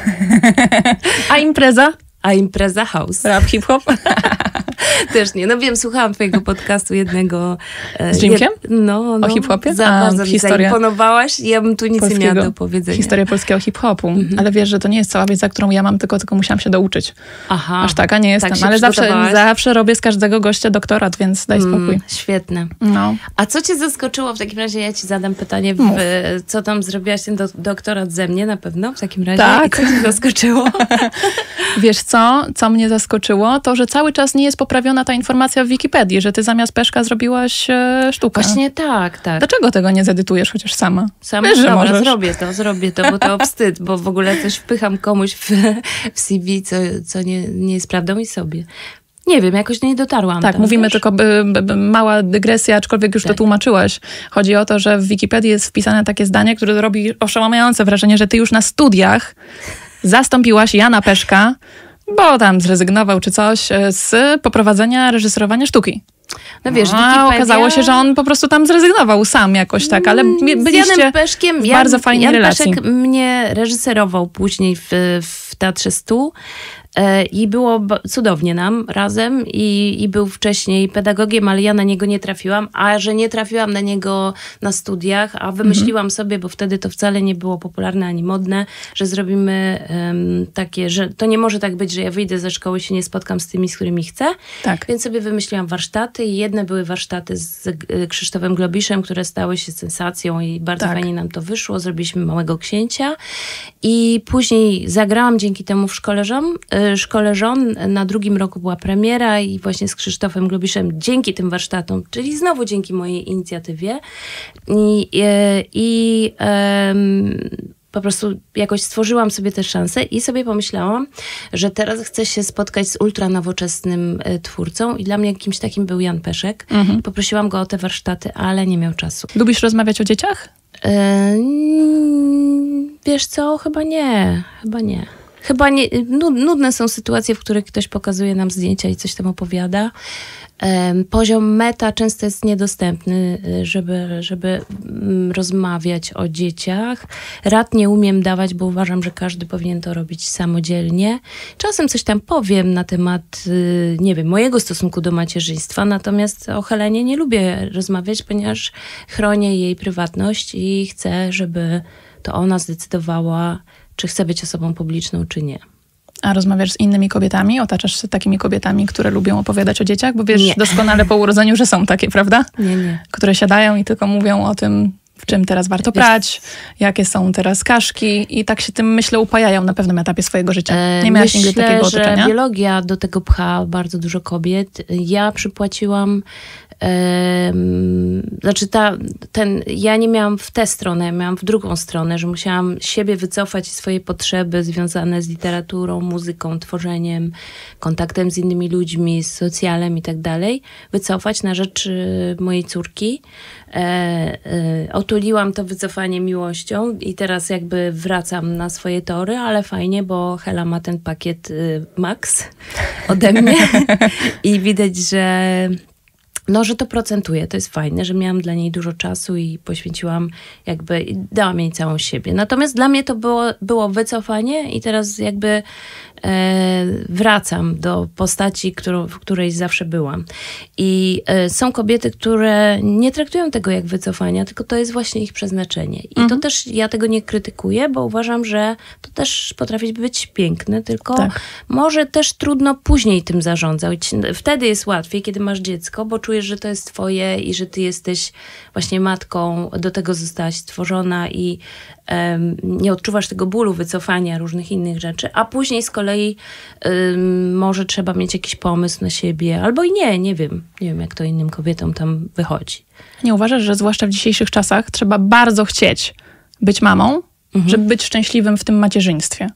a impreza? A impreza house. Rap, hip-hop? Też nie. No wiem, słuchałam twojego podcastu jednego. E, Z Jimkiem? no, no. O hip-hopie? Za A, bardzo historia zaimponowałaś ja bym tu nic nie miała do powiedzenia. Historia polskiego hip-hopu. Mhm. Ale wiesz, że to nie jest cała wiedza, którą ja mam, tylko, tylko musiałam się douczyć. Aha. Aż taka nie jestem. Tak ale zawsze, zawsze robię z każdego gościa doktorat, więc daj mm, spokój. Mm, świetne. No. A co cię zaskoczyło? W takim razie ja ci zadam pytanie, w, co tam zrobiłaś ten do, doktorat ze mnie na pewno w takim razie? Tak. I co cię zaskoczyło? wiesz co? Co mnie zaskoczyło? To, że cały czas nie jest poprawiona ta informacja w Wikipedii, że ty zamiast peszka zrobiłaś e, sztukę. Właśnie tak, tak. Dlaczego tego nie zedytujesz chociaż sama? Sama Wiesz, dobra, możesz. zrobię to, zrobię to, bo to wstyd, bo w ogóle też wpycham komuś w, w CV, co, co nie, nie jest prawdą i sobie. Nie wiem, jakoś nie dotarłam. Tak, tam, mówimy wiesz? tylko by, by, by, mała dygresja, aczkolwiek już to Tak. tłumaczyłaś. Chodzi o to, że w Wikipedii jest wpisane takie zdanie, które robi oszałamiające wrażenie, że ty już na studiach zastąpiłaś Jana Peszka, bo tam zrezygnował czy coś, e, z poprowadzenia reżyserowania sztuki. No wiesz, A okazało się, że on po prostu tam zrezygnował sam jakoś tak, ale Mm, bie- z byliście Janem Peszkiem, w Jan, bardzo fajnej Jan relacji. Peszek mnie reżyserował później w, w Teatrze Stu e, i było cudownie nam razem i, i był wcześniej pedagogiem, ale ja na niego nie trafiłam, a że nie trafiłam na niego na studiach, a wymyśliłam sobie, bo wtedy to wcale nie było popularne ani modne, że zrobimy em, takie, że to nie może tak być, że ja wyjdę ze szkoły się nie spotkam z tymi, z którymi chcę, Tak. więc sobie wymyśliłam warsztaty i jedne były warsztaty z y, Krzysztofem Globiszem, które stały się sensacją i bardzo Tak. fajnie nam to wyszło. Zrobiliśmy Małego Księcia i później zagrałam dzięki temu w Szkole Żon. y, Szkole Żon. Na drugim roku była premiera i właśnie z Krzysztofem Globiszem dzięki tym warsztatom, czyli znowu dzięki mojej inicjatywie i, y, i em, po prostu jakoś stworzyłam sobie te szanse i sobie pomyślałam, że teraz chcę się spotkać z ultranowoczesnym y, twórcą i dla mnie kimś takim był Jan Peszek. Mhm. Poprosiłam go o te warsztaty, ale nie miał czasu. Lubisz rozmawiać o dzieciach? E, mm, wiesz co? Chyba nie. Chyba nie. Chyba nie. nu- Nudne są sytuacje, w których ktoś pokazuje nam zdjęcia i coś tam opowiada. Poziom meta często jest niedostępny, y, żeby, żeby mm, rozmawiać o dzieciach. Rad nie umiem dawać, bo uważam, że każdy powinien to robić samodzielnie. Czasem coś tam powiem na temat, y, nie wiem, mojego stosunku do macierzyństwa, natomiast o Helenie nie lubię rozmawiać, ponieważ chronię jej prywatność i chcę, żeby to ona zdecydowała, czy chce być osobą publiczną, czy nie. A rozmawiasz z innymi kobietami? Otaczasz się takimi kobietami, które lubią opowiadać o dzieciach? Bo wiesz Nie. doskonale po urodzeniu, że są takie, prawda? Nie, nie. Które siadają i tylko mówią o tym, w czym teraz warto Wiesz- prać, jakie są teraz kaszki i tak się tym, myślę, upajają na pewnym etapie swojego życia. E, Nie miałaś Myślę, nigdy takiego że otoczenia? biologia do tego pcha bardzo dużo kobiet. Ja przypłaciłam znaczy ta, ten, ja nie miałam w tę stronę, miałam w drugą stronę, że musiałam siebie wycofać i swoje potrzeby związane z literaturą, muzyką, tworzeniem, kontaktem z innymi ludźmi, z socjalem i tak dalej, wycofać na rzecz y, mojej córki. E, e, otuliłam to wycofanie miłością i teraz jakby wracam na swoje tory, ale fajnie, bo Hela ma ten pakiet y, max ode mnie i widać, że no, że to procentuje, to jest fajne, że miałam dla niej dużo czasu i poświęciłam jakby, dałam jej całą siebie. Natomiast dla mnie to było, było wycofanie i teraz jakby e, wracam do postaci, którą, w której zawsze byłam. I e, są kobiety, które nie traktują tego jak wycofania, tylko to jest właśnie ich przeznaczenie. I to też, ja tego nie krytykuję, bo uważam, że to też potrafi być piękne, tylko Tak. może też trudno później tym zarządzać. Wtedy jest łatwiej, kiedy masz dziecko, bo czujesz, że to jest twoje i że ty jesteś właśnie matką, do tego zostałaś stworzona i em, nie odczuwasz tego bólu, wycofania, różnych innych rzeczy, a później z kolei em, może trzeba mieć jakiś pomysł na siebie, albo i nie, nie wiem. Nie wiem, jak to innym kobietom tam wychodzi. Nie uważasz, że zwłaszcza w dzisiejszych czasach trzeba bardzo chcieć być mamą, Mhm. żeby być szczęśliwym w tym macierzyństwie?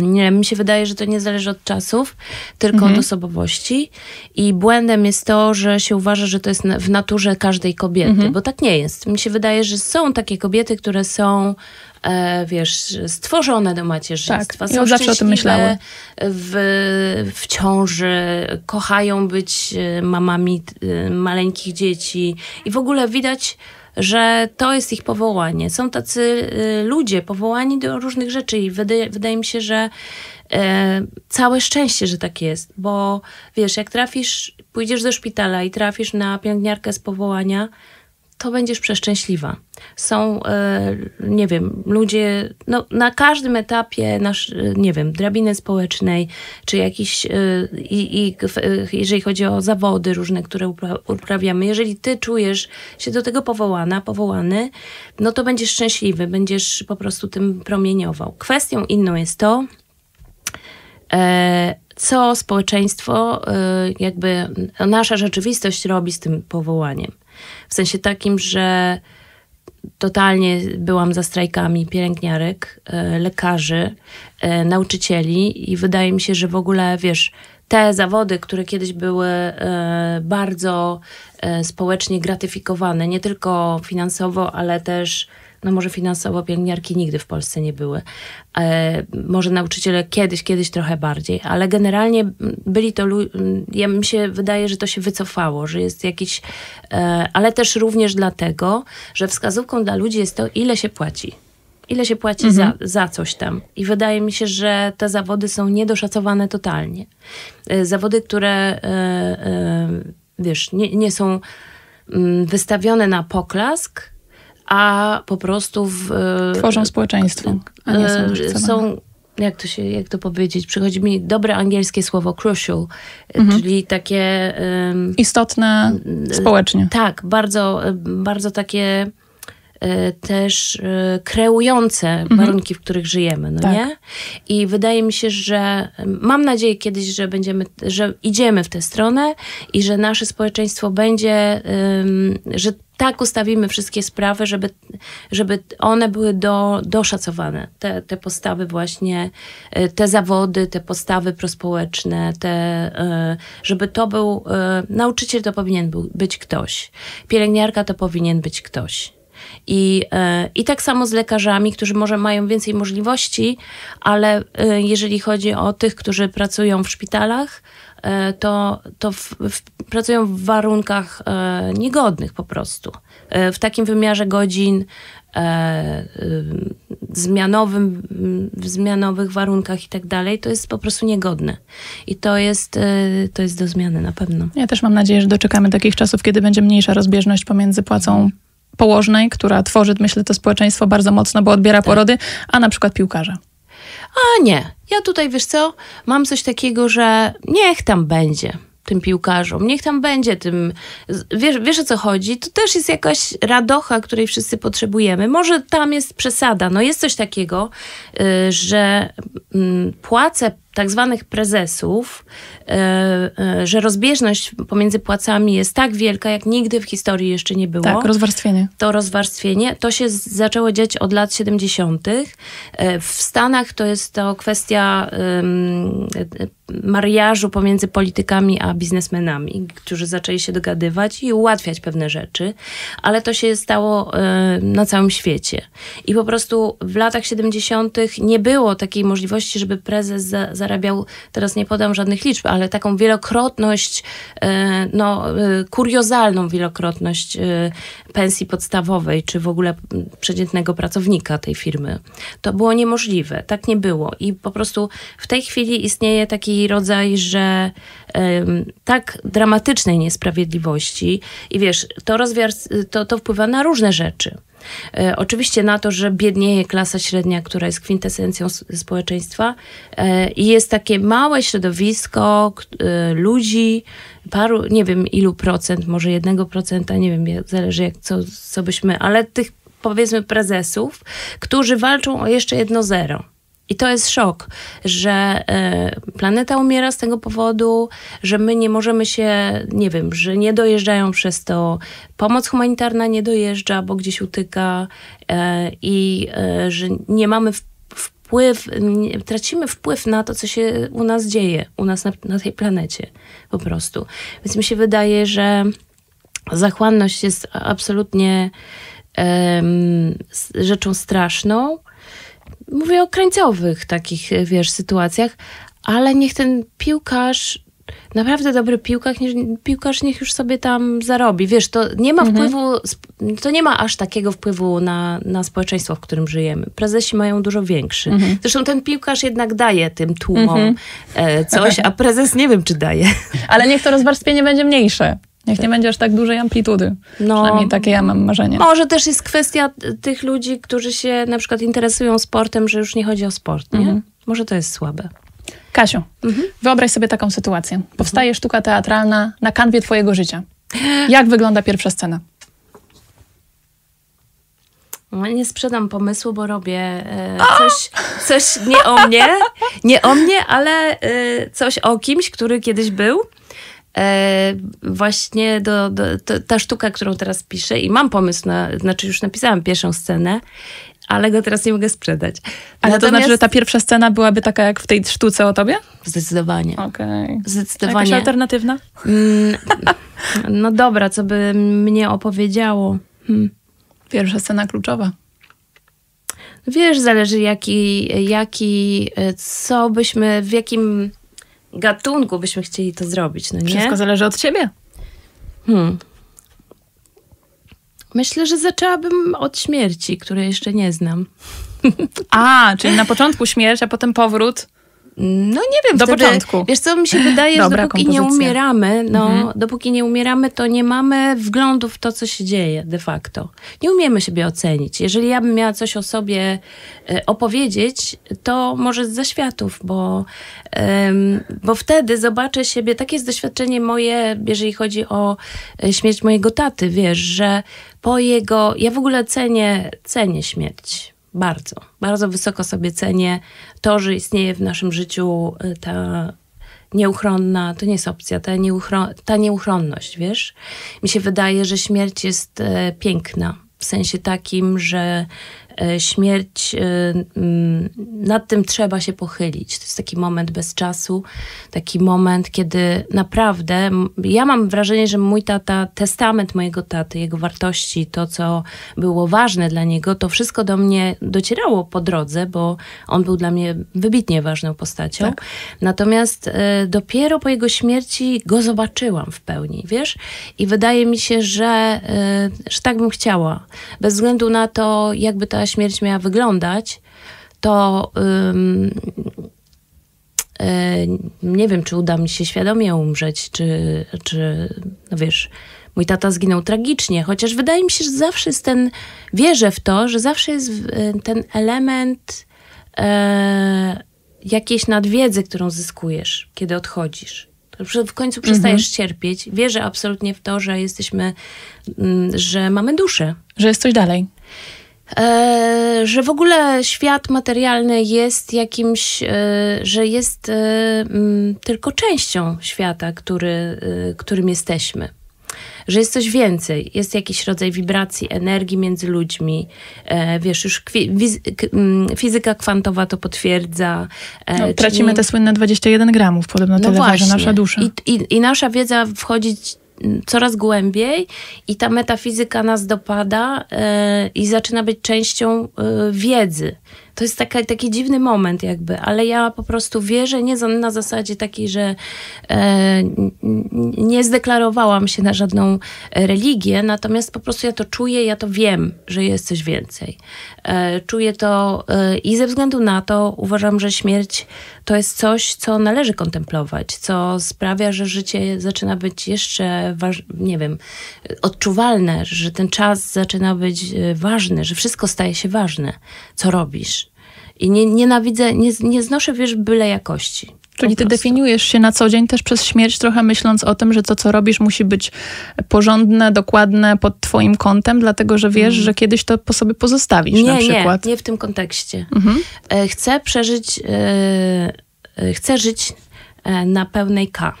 Nie, mi się wydaje, że to nie zależy od czasów, tylko Mhm. od osobowości. I błędem jest to, że się uważa, że to jest w naturze każdej kobiety, Mhm. bo tak nie jest. Mi się wydaje, że są takie kobiety, które są, e, wiesz, stworzone do macierzyństwa. Tak, są zawsze o tym myślałam. W, w ciąży, kochają być e, mamami e, maleńkich dzieci i w ogóle widać że to jest ich powołanie. Są tacy y, ludzie powołani do różnych rzeczy i wydaje, wydaje mi się, że e, całe szczęście, że tak jest, bo wiesz, jak trafisz, pójdziesz do szpitala i trafisz na pielęgniarkę z powołania, to będziesz przeszczęśliwa. Są, e, nie wiem, ludzie no, na każdym etapie, nasz, e, nie wiem, drabiny społecznej, czy jakiś, e, i, i jeżeli chodzi o zawody różne, które upra- uprawiamy, jeżeli ty czujesz się do tego powołana, powołany, no to będziesz szczęśliwy, będziesz po prostu tym promieniował. Kwestią inną jest to, co społeczeństwo, jakby nasza rzeczywistość robi z tym powołaniem. W sensie takim, że totalnie byłam za strajkami pielęgniarek, e, lekarzy, e, nauczycieli i wydaje mi się, że w ogóle, wiesz, te zawody, które kiedyś były e, bardzo społecznie gratyfikowane, nie tylko finansowo, ale też no może finansowo pielęgniarki nigdy w Polsce nie były. E, może nauczyciele kiedyś, kiedyś trochę bardziej, ale generalnie byli to, ja mi się wydaje, że to się wycofało, że jest jakiś, e, ale też również dlatego, że wskazówką dla ludzi jest to, ile się płaci. Ile się płaci mhm. za, za coś tam. I wydaje mi się, że te zawody są niedoszacowane totalnie. E, zawody, które e, e, wiesz, nie, nie są mm, wystawione na poklask, a po prostu w, tworzą społeczeństwo, a nie są, są jak to się, jak to powiedzieć, przychodzi mi dobre angielskie słowo crucial, mhm. czyli takie... Um, Istotne społecznie. Tak, bardzo, bardzo takie E, też e, kreujące mhm. warunki, w których żyjemy, no tak. nie? I wydaje mi się, że mam nadzieję kiedyś, że będziemy, że idziemy w tę stronę i że nasze społeczeństwo będzie, że tak ustawimy wszystkie sprawy, żeby, żeby one były do, doszacowane. Te, te postawy właśnie, e, te zawody, te postawy prospołeczne, te, żeby to był, nauczyciel to powinien być ktoś, pielęgniarka to powinien być ktoś. I, e, I tak samo z lekarzami, którzy może mają więcej możliwości, ale e, jeżeli chodzi o tych, którzy pracują w szpitalach, e, to, to w, w, pracują w warunkach niegodnych po prostu. W takim wymiarze godzin, zmianowym, w zmianowych warunkach i tak dalej, to jest po prostu niegodne. I to jest, to jest do zmiany na pewno. Ja też mam nadzieję, że doczekamy takich czasów, kiedy będzie mniejsza rozbieżność pomiędzy płacą położnej, która tworzy, myślę, to społeczeństwo bardzo mocno, bo odbiera tak. porody, a na przykład piłkarze. A nie, ja tutaj, wiesz co, mam coś takiego, że niech tam będzie tym piłkarzom, niech tam będzie tym, wiesz, wiesz o co chodzi, to też jest jakaś radocha, której wszyscy potrzebujemy. Może tam jest przesada, no jest coś takiego, y, że mm, płace tak zwanych prezesów, e, e, że rozbieżność pomiędzy płacami jest tak wielka, jak nigdy w historii jeszcze nie było. Tak, rozwarstwienie. To rozwarstwienie, to się zaczęło dziać od lat 70. E, w Stanach to jest to kwestia mariażu pomiędzy politykami a biznesmenami, którzy zaczęli się dogadywać i ułatwiać pewne rzeczy, ale to się stało na całym świecie. I po prostu w latach 70. nie było takiej możliwości, żeby prezes za, za zarabiał, teraz nie podam żadnych liczb, ale taką wielokrotność, e, no, e, kuriozalną wielokrotność e, pensji podstawowej, czy w ogóle przeciętnego pracownika tej firmy. To było niemożliwe, tak nie było. I po prostu w tej chwili istnieje taki rodzaj, że tak dramatycznej niesprawiedliwości i wiesz, to, rozwiar, to, to wpływa na różne rzeczy. E, oczywiście na to, że biednieje klasa średnia, która jest kwintesencją społeczeństwa e, i jest takie małe środowisko e, ludzi, paru, nie wiem ilu procent, może jednego procenta, nie wiem, zależy jak, co, co byśmy, ale tych powiedzmy prezesów, którzy walczą o jeszcze jedno zero. I to jest szok, że e, planeta umiera z tego powodu, że my nie możemy się, nie wiem, że nie dojeżdżają przez to, pomoc humanitarna nie dojeżdża, bo gdzieś utyka e, i e, że nie mamy wpływ, nie, tracimy wpływ na to, co się u nas dzieje, u nas na, na tej planecie po prostu. Więc mi się wydaje, że zachłanność jest absolutnie rzeczą straszną mówię o krańcowych takich, wiesz, sytuacjach, ale niech ten piłkarz naprawdę dobry piłkarz, piłkarz niech już sobie tam zarobi. Wiesz, to nie ma mhm. wpływu, to nie ma aż takiego wpływu na, na społeczeństwo, w którym żyjemy. Prezesi mają dużo większy. Mhm. Zresztą ten piłkarz jednak daje tym tłumom mhm. E, coś, a prezes nie wiem, czy daje. Ale niech to rozwarstwienie będzie mniejsze. Niech nie będzie aż tak dużej amplitudy. No, Przynajmniej takie ja mam marzenie. Może też jest kwestia tych ludzi, którzy się na przykład interesują sportem, że już nie chodzi o sport, nie? Mhm. Może to jest słabe. Kasiu, mhm. wyobraź sobie taką sytuację. Powstaje mhm. sztuka teatralna na kanwie twojego życia. Jak wygląda pierwsza scena? No, nie sprzedam pomysłu, bo robię e, coś, coś nie o mnie, nie o mnie, ale e, coś o kimś, który kiedyś był. E, właśnie do, do, to, ta sztuka, którą teraz piszę i mam pomysł na, znaczy już napisałam pierwszą scenę, ale go teraz nie mogę sprzedać. Ale Natomiast... to znaczy, że ta pierwsza scena byłaby taka jak w tej sztuce o tobie? Zdecydowanie. Okej. Okay. Zdecydowanie. Jakaś alternatywna? Mm, no dobra, co by mnie opowiedziało? Hmm. Pierwsza scena kluczowa. Wiesz, zależy jaki, jaki, co byśmy, w jakim gatunku byśmy chcieli to zrobić, no nie? Wszystko zależy od ciebie. Hmm. Myślę, że zaczęłabym od śmierci, której jeszcze nie znam. A, czyli na początku śmierć, a potem powrót. No nie wiem, do wtedy, początku. Wiesz co, mi się wydaje, że dopóki nie umieramy, no, mhm. dopóki nie umieramy, to nie mamy wglądu w to, co się dzieje de facto. Nie umiemy siebie ocenić. Jeżeli ja bym miała coś o sobie e, opowiedzieć, to może z zaświatów, bo, bo wtedy zobaczę siebie, takie jest doświadczenie moje, jeżeli chodzi o e, śmierć mojego taty, wiesz, że po jego, ja w ogóle cenię, cenię śmierć bardzo, bardzo wysoko sobie cenię to, że istnieje w naszym życiu y, ta nieuchronna, to nie jest opcja, ta, nieuchron, ta nieuchronność, wiesz? Mi się wydaje, że śmierć jest e, piękna. W sensie takim, że śmierć, e, mm, nad tym trzeba się pochylić. To jest taki moment bez czasu, taki moment, kiedy naprawdę, ja mam wrażenie, że mój tata, testament mojego taty, jego wartości, to co było ważne dla niego, to wszystko do mnie docierało po drodze, bo on był dla mnie wybitnie ważną postacią. Tak. Natomiast e, dopiero po jego śmierci go zobaczyłam w pełni, wiesz? I wydaje mi się, że, że tak bym chciała. Bez względu na to, jakby ta śmierć miała wyglądać, to ym, y, nie wiem, czy uda mi się świadomie umrzeć, czy, czy no wiesz, mój tata zginął tragicznie, chociaż wydaje mi się, że zawsze jest ten, wierzę w to, że zawsze jest y, ten element e, jakiejś nadwiedzy, którą zyskujesz, kiedy odchodzisz. W końcu przestajesz mhm. cierpieć. Wierzę absolutnie w to, że jesteśmy, mm, że mamy duszę. Że jest coś dalej. E, że w ogóle świat materialny jest jakimś, e, że jest e, tylko częścią świata, który, którym jesteśmy. Że jest coś więcej, jest jakiś rodzaj wibracji, energii między ludźmi. Wiesz, już fizyka kwantowa to potwierdza. No, tracimy czyli... te słynne 21 gramów, podobno no tyle waży nasza dusza. I, i, I nasza wiedza wchodzi coraz głębiej i ta metafizyka nas dopada yy, i zaczyna być częścią yy, wiedzy to jest taka, taki dziwny moment jakby, ale ja po prostu wierzę nie na zasadzie takiej, że e, nie zdeklarowałam się na żadną religię, natomiast po prostu ja to czuję, ja to wiem, że jest coś więcej. E, czuję to e, i ze względu na to uważam, że śmierć to jest coś, co należy kontemplować, co sprawia, że życie zaczyna być jeszcze, nie wiem, odczuwalne, że ten czas zaczyna być e, ważny, że wszystko staje się ważne, co robisz. I nie, nienawidzę, nie, nie znoszę, wiesz, byle jakości. Czyli ty definiujesz się na co dzień też przez śmierć, trochę myśląc o tym, że to, co robisz, musi być porządne, dokładne pod twoim kątem, dlatego że wiesz, mm. że kiedyś to po sobie pozostawisz nie, na przykład. Nie, nie w tym kontekście. Mhm. E, chcę przeżyć, e, chcę żyć na pełnej K.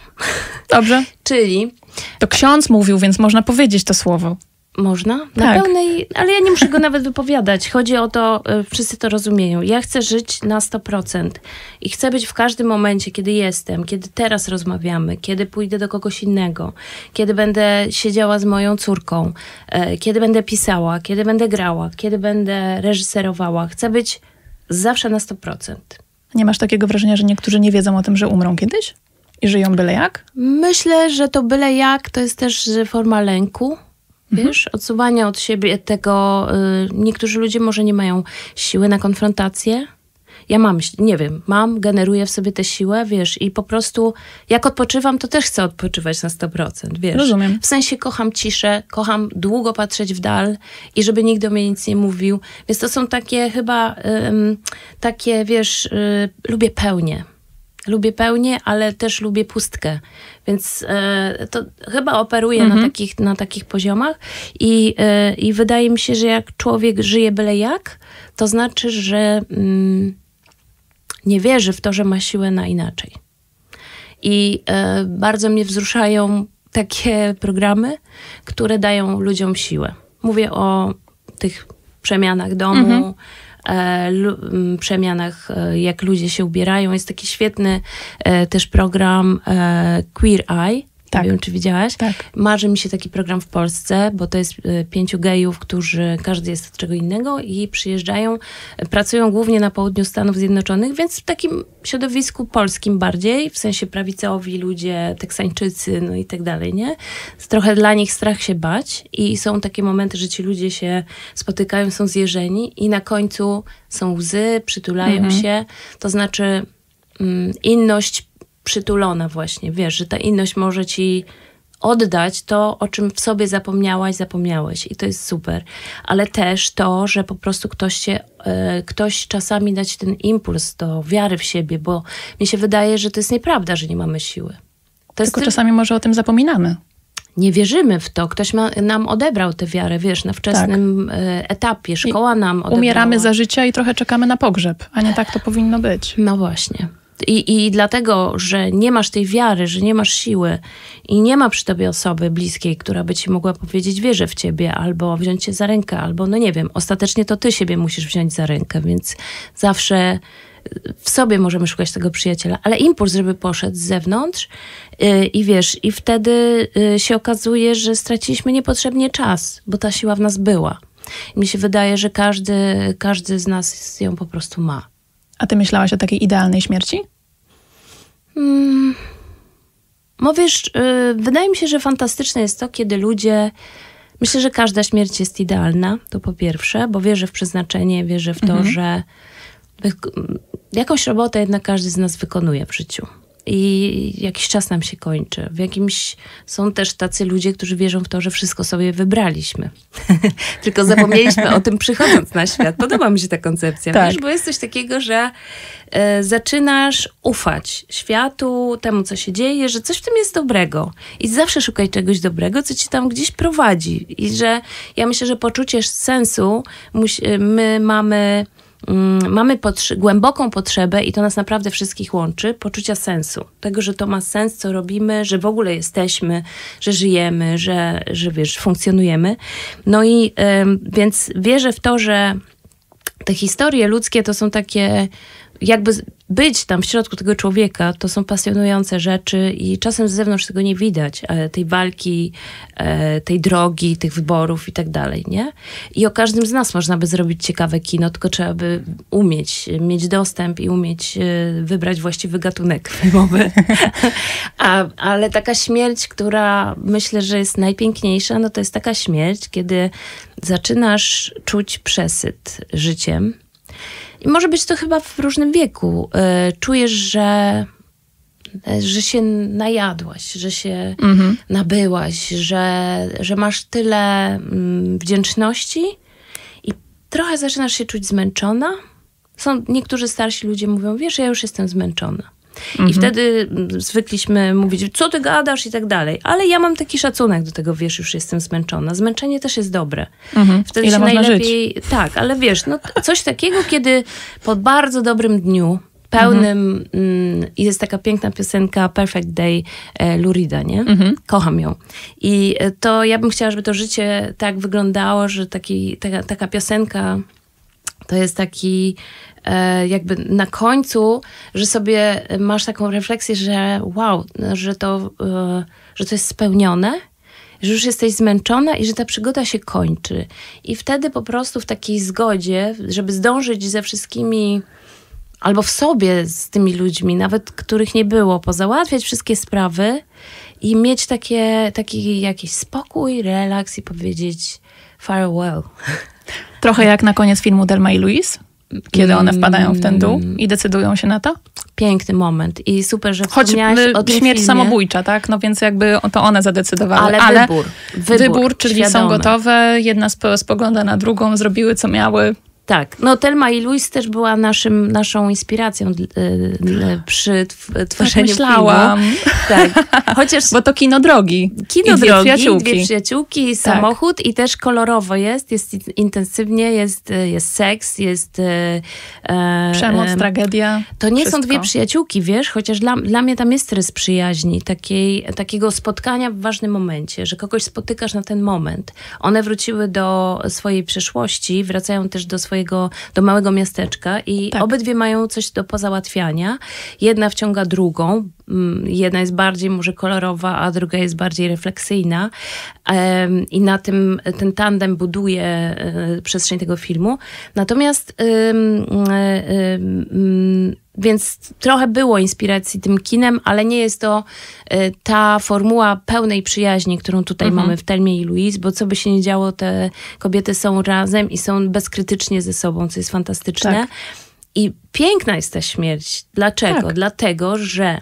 Dobrze. Czyli... To ksiądz mówił, więc można powiedzieć to słowo. Można? Na tak. pełnej, ale ja nie muszę go nawet wypowiadać. Chodzi o to, y, wszyscy to rozumieją. Ja chcę żyć na 100% i chcę być w każdym momencie, kiedy jestem, kiedy teraz rozmawiamy, kiedy pójdę do kogoś innego, kiedy będę siedziała z moją córką, e, kiedy będę pisała, kiedy będę grała, kiedy będę reżyserowała. Chcę być zawsze na 100%. Nie masz takiego wrażenia, że niektórzy nie wiedzą o tym, że umrą kiedyś? I żyją byle jak? Myślę, że to byle jak to jest też forma lęku. Wiesz, odsuwania od siebie tego. Y, niektórzy ludzie może nie mają siły na konfrontację. Ja mam, nie wiem, mam, generuję w sobie tę siłę, wiesz, i po prostu jak odpoczywam, to też chcę odpoczywać na 100%, wiesz. Rozumiem. W sensie kocham ciszę, kocham długo patrzeć w dal i żeby nikt do mnie nic nie mówił. Więc to są takie chyba, takie, wiesz, y, lubię pełnię. Lubię pełnię, ale też lubię pustkę. Więc e, to chyba operuję mhm. na, takich, na takich poziomach I, e, i wydaje mi się, że jak człowiek żyje byle jak, to znaczy, że mm, nie wierzy w to, że ma siłę na inaczej. I e, bardzo mnie wzruszają takie programy, które dają ludziom siłę. Mówię o tych przemianach domu, e, lu, m, przemianach, e, jak ludzie się ubierają. Jest taki świetny e, też program e, Queer Eye. Tak. Nie wiem, czy widziałaś? Tak. Marzy mi się taki program w Polsce, bo to jest e, pięciu gejów, którzy każdy jest od czego innego i przyjeżdżają, e, pracują głównie na południu Stanów Zjednoczonych, więc w takim środowisku polskim bardziej, w sensie prawicowi ludzie, teksańczycy, no i tak dalej, nie? Trochę dla nich strach się bać i są takie momenty, że ci ludzie się spotykają, są zjeżeni i na końcu są łzy, przytulają się, to znaczy mm, inność przytulona właśnie, wiesz, że ta inność może ci oddać to, o czym w sobie zapomniałaś, zapomniałeś i to jest super. Ale też to, że po prostu ktoś cię, e, ktoś czasami dać ten impuls do wiary w siebie, bo mi się wydaje, że to jest nieprawda, że nie mamy siły. To Tylko tyl- czasami może o tym zapominamy. nie wierzymy w to. Ktoś ma, nam odebrał tę wiarę, wiesz, na wczesnym e, etapie. Szkoła nam odebrała. Umieramy za życia i trochę czekamy na pogrzeb, a nie tak to powinno być. No właśnie. I, I dlatego, że nie masz tej wiary, że nie masz siły i nie ma przy tobie osoby bliskiej, która by ci mogła powiedzieć, wierzę w ciebie, albo wziąć cię za rękę, albo no nie wiem, ostatecznie to ty siebie musisz wziąć za rękę, więc zawsze w sobie możemy szukać tego przyjaciela, ale impuls, żeby poszedł z zewnątrz yy, i wiesz, i wtedy yy, się okazuje, że straciliśmy niepotrzebnie czas, bo ta siła w nas była. I mi się wydaje, że każdy, każdy z nas ją po prostu ma. A ty myślałaś o takiej idealnej śmierci? No wiesz, yy, wydaje mi się, że fantastyczne jest to, kiedy ludzie. Myślę, że każda śmierć jest idealna, to po pierwsze, bo wierzę w przeznaczenie, wierzę w to, że wyk- jakąś robotę jednak każdy z nas wykonuje w życiu. I jakiś czas nam się kończy. W jakimś są też tacy ludzie, którzy wierzą w to, że wszystko sobie wybraliśmy. Tylko zapomnieliśmy o tym przychodząc na świat. Podoba mi się ta koncepcja, Tak. wiesz, bo jest coś takiego, że e, zaczynasz ufać światu, temu, co się dzieje, że coś w tym jest dobrego. I zawsze szukaj czegoś dobrego, co ci tam gdzieś prowadzi. I że ja myślę, że poczucie sensu my mamy. Mm, Mamy potrze- głęboką potrzebę, i to nas naprawdę wszystkich łączy, poczucia sensu. Tego, że to ma sens, co robimy, że w ogóle jesteśmy, że żyjemy, że, że wiesz, funkcjonujemy. No i em, więc wierzę w to, że te historie ludzkie to są takie, jakby być tam w środku tego człowieka, to są pasjonujące rzeczy i czasem z zewnątrz tego nie widać, e, tej walki, e, tej drogi, tych wyborów i tak dalej, nie? I o każdym z nas można by zrobić ciekawe kino, tylko trzeba by umieć, mieć dostęp i umieć e, wybrać właściwy gatunek filmowy. A, ale taka śmierć, która myślę, że jest najpiękniejsza, no to jest taka śmierć, kiedy zaczynasz czuć przesyt życiem. I może być to chyba w różnym wieku. E, Czujesz, że, e, że się najadłaś, że się nabyłaś, że, że masz tyle mm, wdzięczności i trochę zaczynasz się czuć zmęczona. Są niektórzy starsi ludzie mówią, wiesz, ja już jestem zmęczona. I wtedy mm, zwykliśmy mówić, co ty gadasz i tak dalej. Ale ja mam taki szacunek do tego, wiesz, już jestem zmęczona. Zmęczenie też jest dobre. Wtedy Ile się najlepiej... Tak, ale wiesz, no, coś takiego, kiedy po bardzo dobrym dniu, pełnym, mm, i jest taka piękna piosenka Perfect Day e, Lurida, nie? Kocham ją. I e, to ja bym chciała, żeby to życie tak wyglądało, że taki, taka, taka piosenka to jest taki jakby na końcu, że sobie masz taką refleksję, że wow, że to, e, że to jest spełnione, że już jesteś zmęczona i że ta przygoda się kończy. I wtedy po prostu w takiej zgodzie, żeby zdążyć ze wszystkimi albo w sobie z tymi ludźmi, nawet których nie było, pozałatwiać wszystkie sprawy i mieć takie, taki jakiś spokój, relaks i powiedzieć farewell. Trochę jak na koniec filmu Delma i Louise, kiedy one wpadają w ten dół i decydują się na to. Piękny moment i super, że Choć o tym śmierć filmie. samobójcza, tak? No więc jakby to one zadecydowały. Ale wybór, wybór, wybór czyli są gotowe, jedna spo, spogląda na drugą, zrobiły co miały. Tak, no Telma i Louise też była naszym, naszą inspiracją y, przy tw- tworzeniu tak myślałam. filmu. Tak, chociaż... Bo to kino drogi. Kino I dwie drogi, przyjaciółki. dwie przyjaciółki, tak. samochód i też kolorowo jest, jest intensywnie, jest, jest seks, jest... E, Przemoc, e, tragedia. To nie wszystko. są dwie przyjaciółki, wiesz, chociaż dla, dla mnie tam jest rys przyjaźni, takiej, takiego spotkania w ważnym momencie, że kogoś spotykasz na ten moment. One wróciły do swojej przeszłości, wracają też do swojego, do małego miasteczka i tak. obydwie mają coś do pozałatwiania. Jedna wciąga drugą, jedna jest bardziej może kolorowa, a druga jest bardziej refleksyjna i na tym ten tandem buduje e, przestrzeń tego filmu. Natomiast więc trochę było inspiracji tym kinem, ale nie jest to y, ta formuła pełnej przyjaźni, którą tutaj mhm. mamy w Telmie i Louise, bo co by się nie działo, te kobiety są razem i są bezkrytycznie ze sobą, co jest fantastyczne. Tak. I piękna jest ta śmierć. Dlaczego? Tak. Dlatego, że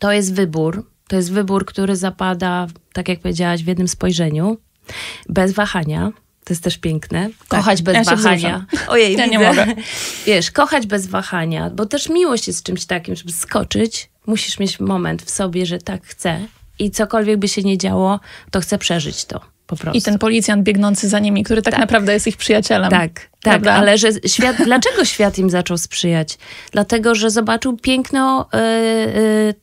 to jest wybór. To jest wybór, który zapada, tak jak powiedziałaś, w jednym spojrzeniu, bez wahania to jest też piękne. Tak. Kochać tak, bez ja wahania. Ojej, ja nie mogę. Wiesz, kochać bez wahania, bo też miłość jest czymś takim, żeby skoczyć. Musisz mieć moment w sobie, że tak chcę i cokolwiek by się nie działo, to chcę przeżyć to. Po prostu. I ten policjant biegnący za nimi, który tak, tak. naprawdę jest ich przyjacielem. Tak, tak, Prawda? ale że świat, dlaczego świat im zaczął sprzyjać? Dlatego, że zobaczył piękno yy, yy,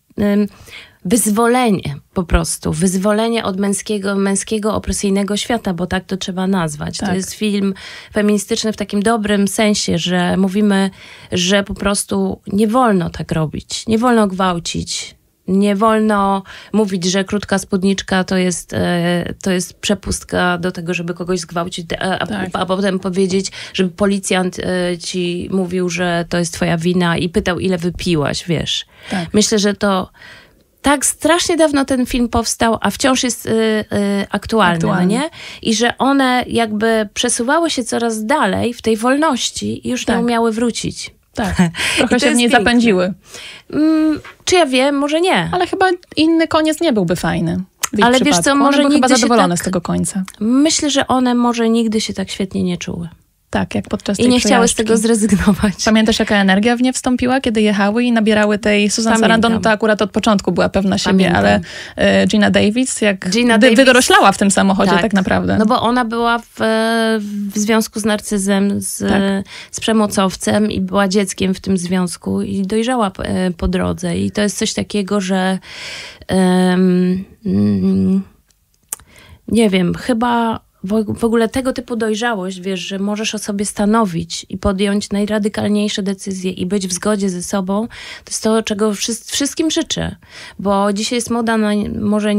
wyzwolenie po prostu, wyzwolenie od męskiego, męskiego opresyjnego świata, bo tak to trzeba nazwać. Tak. To jest film feministyczny w takim dobrym sensie, że mówimy, że po prostu nie wolno tak robić, nie wolno gwałcić, nie wolno mówić, że krótka spódniczka to jest, e, to jest przepustka do tego, żeby kogoś zgwałcić, a, tak. a, potem powiedzieć, żeby policjant e, ci mówił, że to jest twoja wina i pytał, ile wypiłaś, wiesz. Tak. Myślę, że to tak strasznie dawno ten film powstał, a wciąż jest y, y, aktualny, aktualny. No nie? I że one jakby przesuwały się coraz dalej w tej wolności i już tak. nie umiały wrócić. Tak, trochę się w niej zapędziły. Mm, czy ja wiem, może nie. Ale chyba inny koniec nie byłby fajny. Ale wiesz co, może one nigdy chyba zadowolone tak, z tego końca. Myślę, że one może nigdy się tak świetnie nie czuły. Tak, jak podczas I nie chciały z tego zrezygnować. Pamiętasz, jaka energia w nie wstąpiła, kiedy jechały i nabierały tej Susan. Sarandon, to akurat od początku była pewna siebie, Pamiętam. ale y, Gina Davis, jak Gina Davis, wydoroślała w tym samochodzie tak. tak. naprawdę. No bo ona była w, w związku z narcyzem, z, tak. z przemocowcem i była dzieckiem w tym związku i dojrzała po, e, po drodze. I to jest coś takiego, że um, nie wiem, chyba w ogóle tego typu dojrzałość, wiesz, że możesz o sobie stanowić i podjąć najradykalniejsze decyzje i być w zgodzie ze sobą, to jest to, czego wszystkim życzę. Bo dzisiaj jest moda na może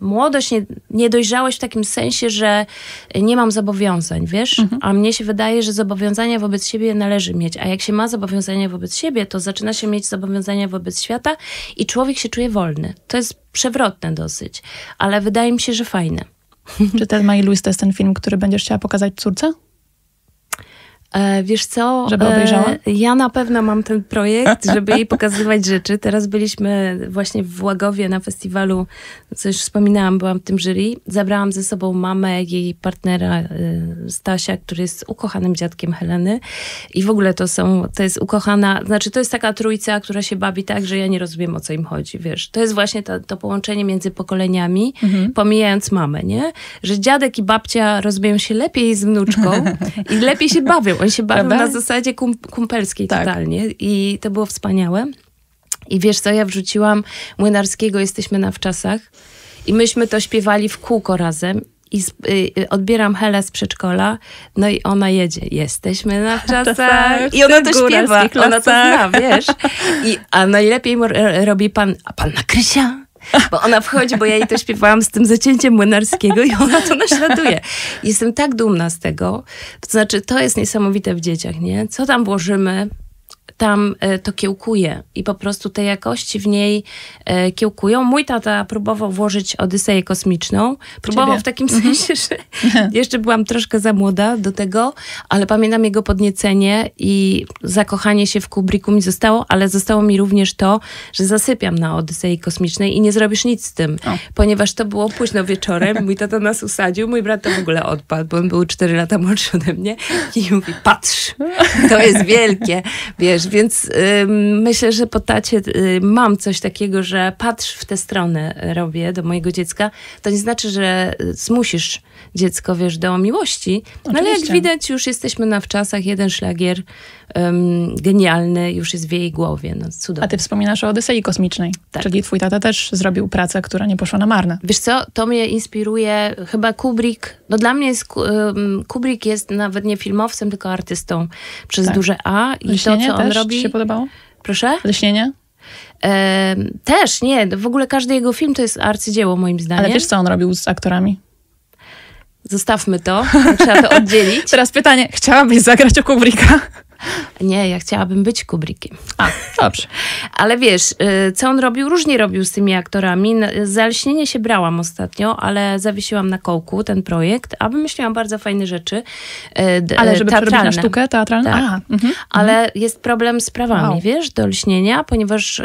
młodość, nie, niedojrzałość w takim sensie, że nie mam zobowiązań, wiesz? Mhm. A mnie się wydaje, że zobowiązania wobec siebie należy mieć. A jak się ma zobowiązania wobec siebie, to zaczyna się mieć zobowiązania wobec świata i człowiek się czuje wolny. To jest przewrotne dosyć, ale wydaje mi się, że fajne. Czy Telma i Louise to jest ten film, który będziesz chciała pokazać córce? E, wiesz co? Żeby obejrzała? E, ja na pewno mam ten projekt, żeby jej pokazywać rzeczy. Teraz byliśmy właśnie w Łagowie na festiwalu, co już wspominałam, byłam w tym jury. Zabrałam ze sobą mamę, jej partnera e, Stasia, który jest ukochanym dziadkiem Heleny. I w ogóle to są, to jest ukochana, znaczy to jest taka trójca, która się bawi tak, że ja nie rozumiem o co im chodzi, wiesz. To jest właśnie to, to połączenie między pokoleniami, mhm. pomijając mamę, nie? Że dziadek i babcia rozumieją się lepiej z wnuczką i lepiej się bawią oni się bawią Prawda? na zasadzie kum, kumpelskiej tak. totalnie i to było wspaniałe. I wiesz co, ja wrzuciłam Młynarskiego Jesteśmy na wczasach i myśmy to śpiewali w kółko razem i z, y, odbieram Helę z przedszkola, no i ona jedzie. Jesteśmy na wczasach. Tak, I ona to śpiewa, ona to zna, wiesz. I, a najlepiej robi pan, a pan na Krysia? Bo ona wchodzi, bo ja jej to śpiewałam z tym zacięciem młynarskiego i ona to naśladuje. Jestem tak dumna z tego. To znaczy, to jest niesamowite w dzieciach, nie? Co tam włożymy, tam e, to kiełkuje i po prostu te jakości w niej e, kiełkują. Mój tata próbował włożyć Odyseję kosmiczną. Próbował Ciebie. w takim sensie, że jeszcze byłam troszkę za młoda do tego, ale pamiętam jego podniecenie i zakochanie się w Kubricku mi zostało, ale zostało mi również to, że zasypiam na Odysei Kosmicznej i nie zrobisz nic z tym, O. ponieważ to było późno wieczorem. Mój tata nas usadził, mój brat to w ogóle odpadł, bo on był 4 lata młodszy ode mnie i mówi, patrz, to jest wielkie, wiesz, więc ym, myślę, że po tacie y, mam coś takiego, że patrz w tę stronę y, robię do mojego dziecka. To nie znaczy, że y, zmusisz dziecko, wiesz, do miłości, no, ale jak widać już jesteśmy na wczasach, jeden szlagier ym, genialny już jest w jej głowie, no A ty wspominasz o Odysei Kosmicznej, Tak. czyli twój tata też zrobił pracę, która nie poszła na marne. Wiesz co, to mnie inspiruje, chyba Kubrick, no dla mnie jest, ym, Kubrick jest nawet nie filmowcem, tylko artystą przez Tak. duże A i Lśnienie to, co on też robi... ci się podobało? Proszę? Lśnienie? Em, też, nie, w ogóle każdy jego film to jest arcydzieło moim zdaniem. Ale wiesz, co on robił z aktorami? Zostawmy to, trzeba to oddzielić. Teraz pytanie, chciałabyś zagrać u Kubricka? Nie, ja chciałabym być Kubrickiem. A, dobrze. Ale wiesz, y, co on robił? Różnie robił z tymi aktorami. N- Za lśnienie się brałam ostatnio, ale zawiesiłam na kołku ten projekt, a wymyśliłam bardzo fajne rzeczy. y, Ale żeby przerobić na sztukę teatralną? Tak. A, mhm. Ale jest problem z prawami, Wow. wiesz, do lśnienia, ponieważ y,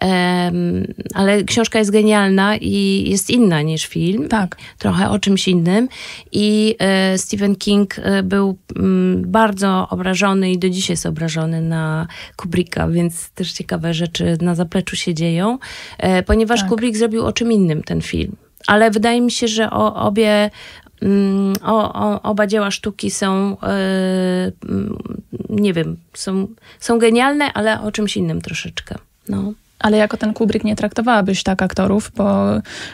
em, ale książka jest genialna i jest inna niż film. Tak. Trochę o czymś innym. I e, Stephen King e, był mm, bardzo obrażony i do dziś jest obrażony na Kubricka, więc też ciekawe rzeczy na zapleczu się dzieją, e, ponieważ Tak. Kubrick zrobił o czym innym ten film. Ale wydaje mi się, że o, obie mm, o, o, oba dzieła sztuki są, mm, nie wiem, są, są genialne, ale o czymś innym troszeczkę. No. Ale jako ten Kubrick nie traktowałabyś tak aktorów, bo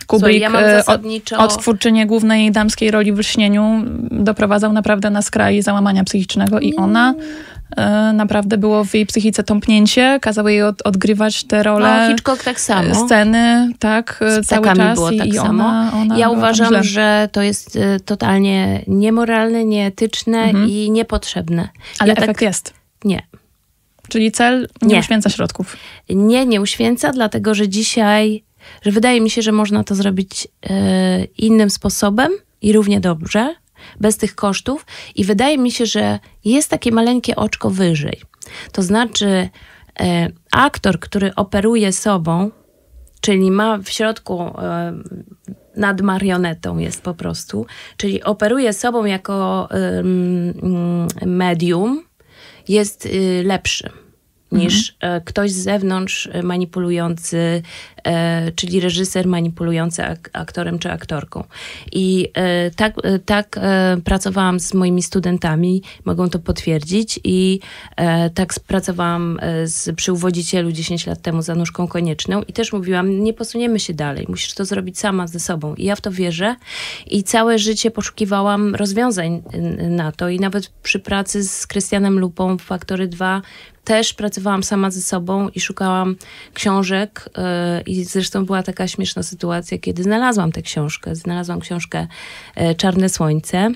Kubrick ja mam e, od, zasadniczo- od twórczyni głównej damskiej roli w lśnieniu doprowadzał naprawdę na skraj załamania psychicznego i ona e, naprawdę było w jej psychice tąpnięcie, kazał jej od, odgrywać te role, No, Hitchcock tak samo. sceny, tak, e, Z cały czas było i, tak i samo. ona, ona ja uważam, że to jest totalnie niemoralne, nieetyczne i niepotrzebne. Mhm. Ale ja efekt jest. Nie. Czyli cel nie, Nie. uświęca środków. Nie, nie uświęca, dlatego że dzisiaj, że wydaje mi się, że można to zrobić e, innym sposobem i równie dobrze, bez tych kosztów. I wydaje mi się, że jest takie maleńkie oczko wyżej. To znaczy, e, aktor, który operuje sobą, czyli ma w środku e, nad marionetą jest po prostu, czyli operuje sobą jako medium, jest y, lepszy niż e, ktoś z zewnątrz e, manipulujący, e, czyli reżyser manipulujący ak- aktorem czy aktorką. I tak, tak pracowałam z moimi studentami, mogą to potwierdzić i tak pracowałam z, przy uwodzicielu 10 lat temu z Anuszką Konieczną i też mówiłam, nie posuniemy się dalej, musisz to zrobić sama ze sobą. I ja w to wierzę i całe życie poszukiwałam rozwiązań na to i nawet przy pracy z Krystianem Lupą w Faktory 2 też pracowałam sama ze sobą i szukałam książek y, i zresztą była taka śmieszna sytuacja, kiedy znalazłam tę książkę. Znalazłam książkę y, Czarne Słońce,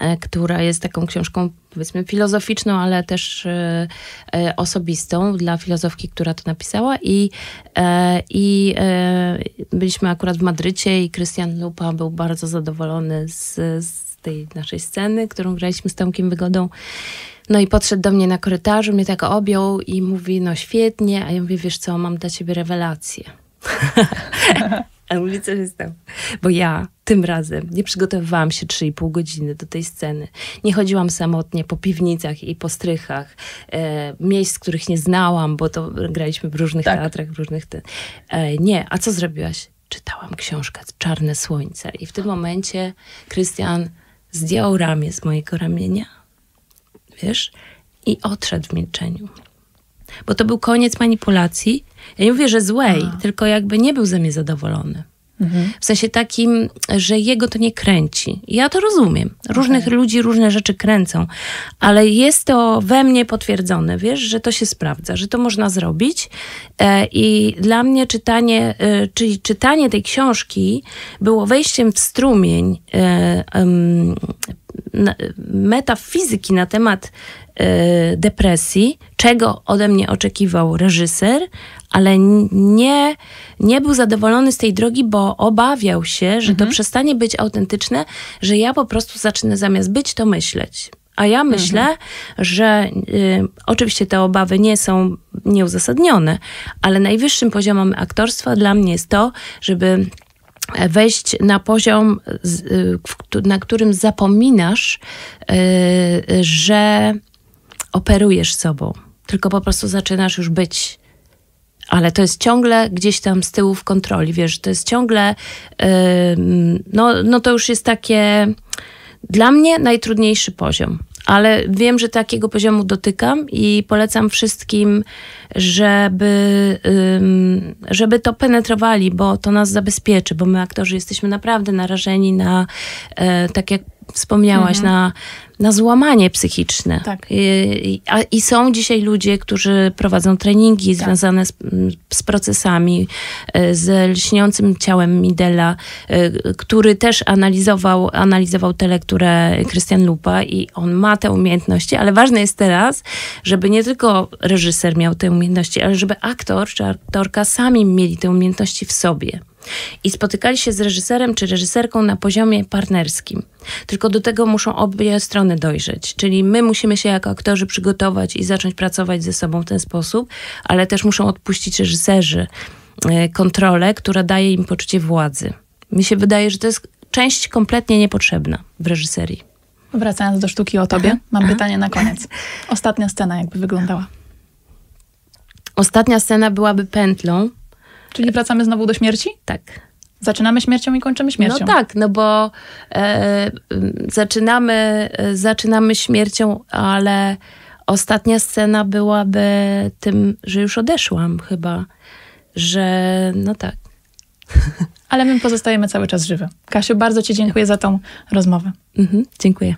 e, która jest taką książką powiedzmy filozoficzną, ale też e, e, osobistą dla filozofki, która to napisała i, e, i e, byliśmy akurat w Madrycie i Krystian Lupa był bardzo zadowolony z, z tej naszej sceny, którą graliśmy z Tomkiem Wygodą. No i podszedł do mnie na korytarzu, mnie tak objął i mówi, no świetnie, a ja mówię, wiesz co, mam dla ciebie rewelację. A mówi, co się stało? Bo ja tym razem nie przygotowywałam się 3,5 godziny do tej sceny. Nie chodziłam samotnie po piwnicach i po strychach, e, miejsc, których nie znałam, bo to graliśmy w różnych Tak. teatrach, w różnych... Te... E, nie, a co zrobiłaś? Czytałam książkę Czarne Słońce i w tym momencie Krystian zdjął ramię z mojego ramienia, wiesz, i odszedł w milczeniu. Bo to był koniec manipulacji. Ja nie mówię, że złej, tylko jakby nie był ze mnie zadowolony. W sensie takim, że jego to nie kręci. Ja to rozumiem. Różnych ludzi różne rzeczy kręcą, ale jest to we mnie potwierdzone, wiesz, że to się sprawdza, że to można zrobić. E, I dla mnie czytanie, e, czyli czytanie tej książki było wejściem w strumień e, metafizyki na temat depresji, czego ode mnie oczekiwał reżyser, ale nie, nie był zadowolony z tej drogi, bo obawiał się, że to przestanie być autentyczne, że ja po prostu zacznę zamiast być, to myśleć. A ja myślę, mhm. że y, oczywiście te obawy nie są nieuzasadnione, ale najwyższym poziomem aktorstwa dla mnie jest to, żeby wejść na poziom, y, na którym zapominasz, y, że operujesz sobą, tylko po prostu zaczynasz już być. Ale to jest ciągle gdzieś tam z tyłu w kontroli, wiesz, to jest ciągle, y, no, no to już jest takie dla mnie najtrudniejszy poziom ale wiem, że takiego poziomu dotykam i polecam wszystkim, żeby, żeby to penetrowali, bo to nas zabezpieczy, bo my aktorzy jesteśmy naprawdę narażeni na, e, tak jak wspomniałaś, mhm. na na złamanie psychiczne. Tak. I, a, I, są dzisiaj ludzie, którzy prowadzą treningi tak. związane z, z, procesami, e, z lśniącym ciałem Midela, e, który też analizował, analizował tę lekturę Krystian Lupa i on ma te umiejętności, ale ważne jest teraz, żeby nie tylko reżyser miał te umiejętności, ale żeby aktor czy aktorka sami mieli te umiejętności w sobie i spotykali się z reżyserem czy reżyserką na poziomie partnerskim. Tylko do tego muszą obie strony dojrzeć. Czyli my musimy się jako aktorzy przygotować i zacząć pracować ze sobą w ten sposób, ale też muszą odpuścić reżyserzy e, kontrolę, która daje im poczucie władzy. Mi się wydaje, że to jest część kompletnie niepotrzebna w reżyserii. Wracając do sztuki o tobie, Aha. mam Aha. pytanie na koniec. Ostatnia scena jakby wyglądała? Ostatnia scena byłaby pętlą, Czyli wracamy znowu do śmierci? Tak. Zaczynamy śmiercią i kończymy śmiercią. No tak, no bo e, zaczynamy, e, zaczynamy śmiercią, ale ostatnia scena byłaby tym, że już odeszłam chyba, że no tak. Ale my pozostajemy cały czas żywe. Kasiu, bardzo Ci dziękuję za tą rozmowę. Mhm, dziękuję.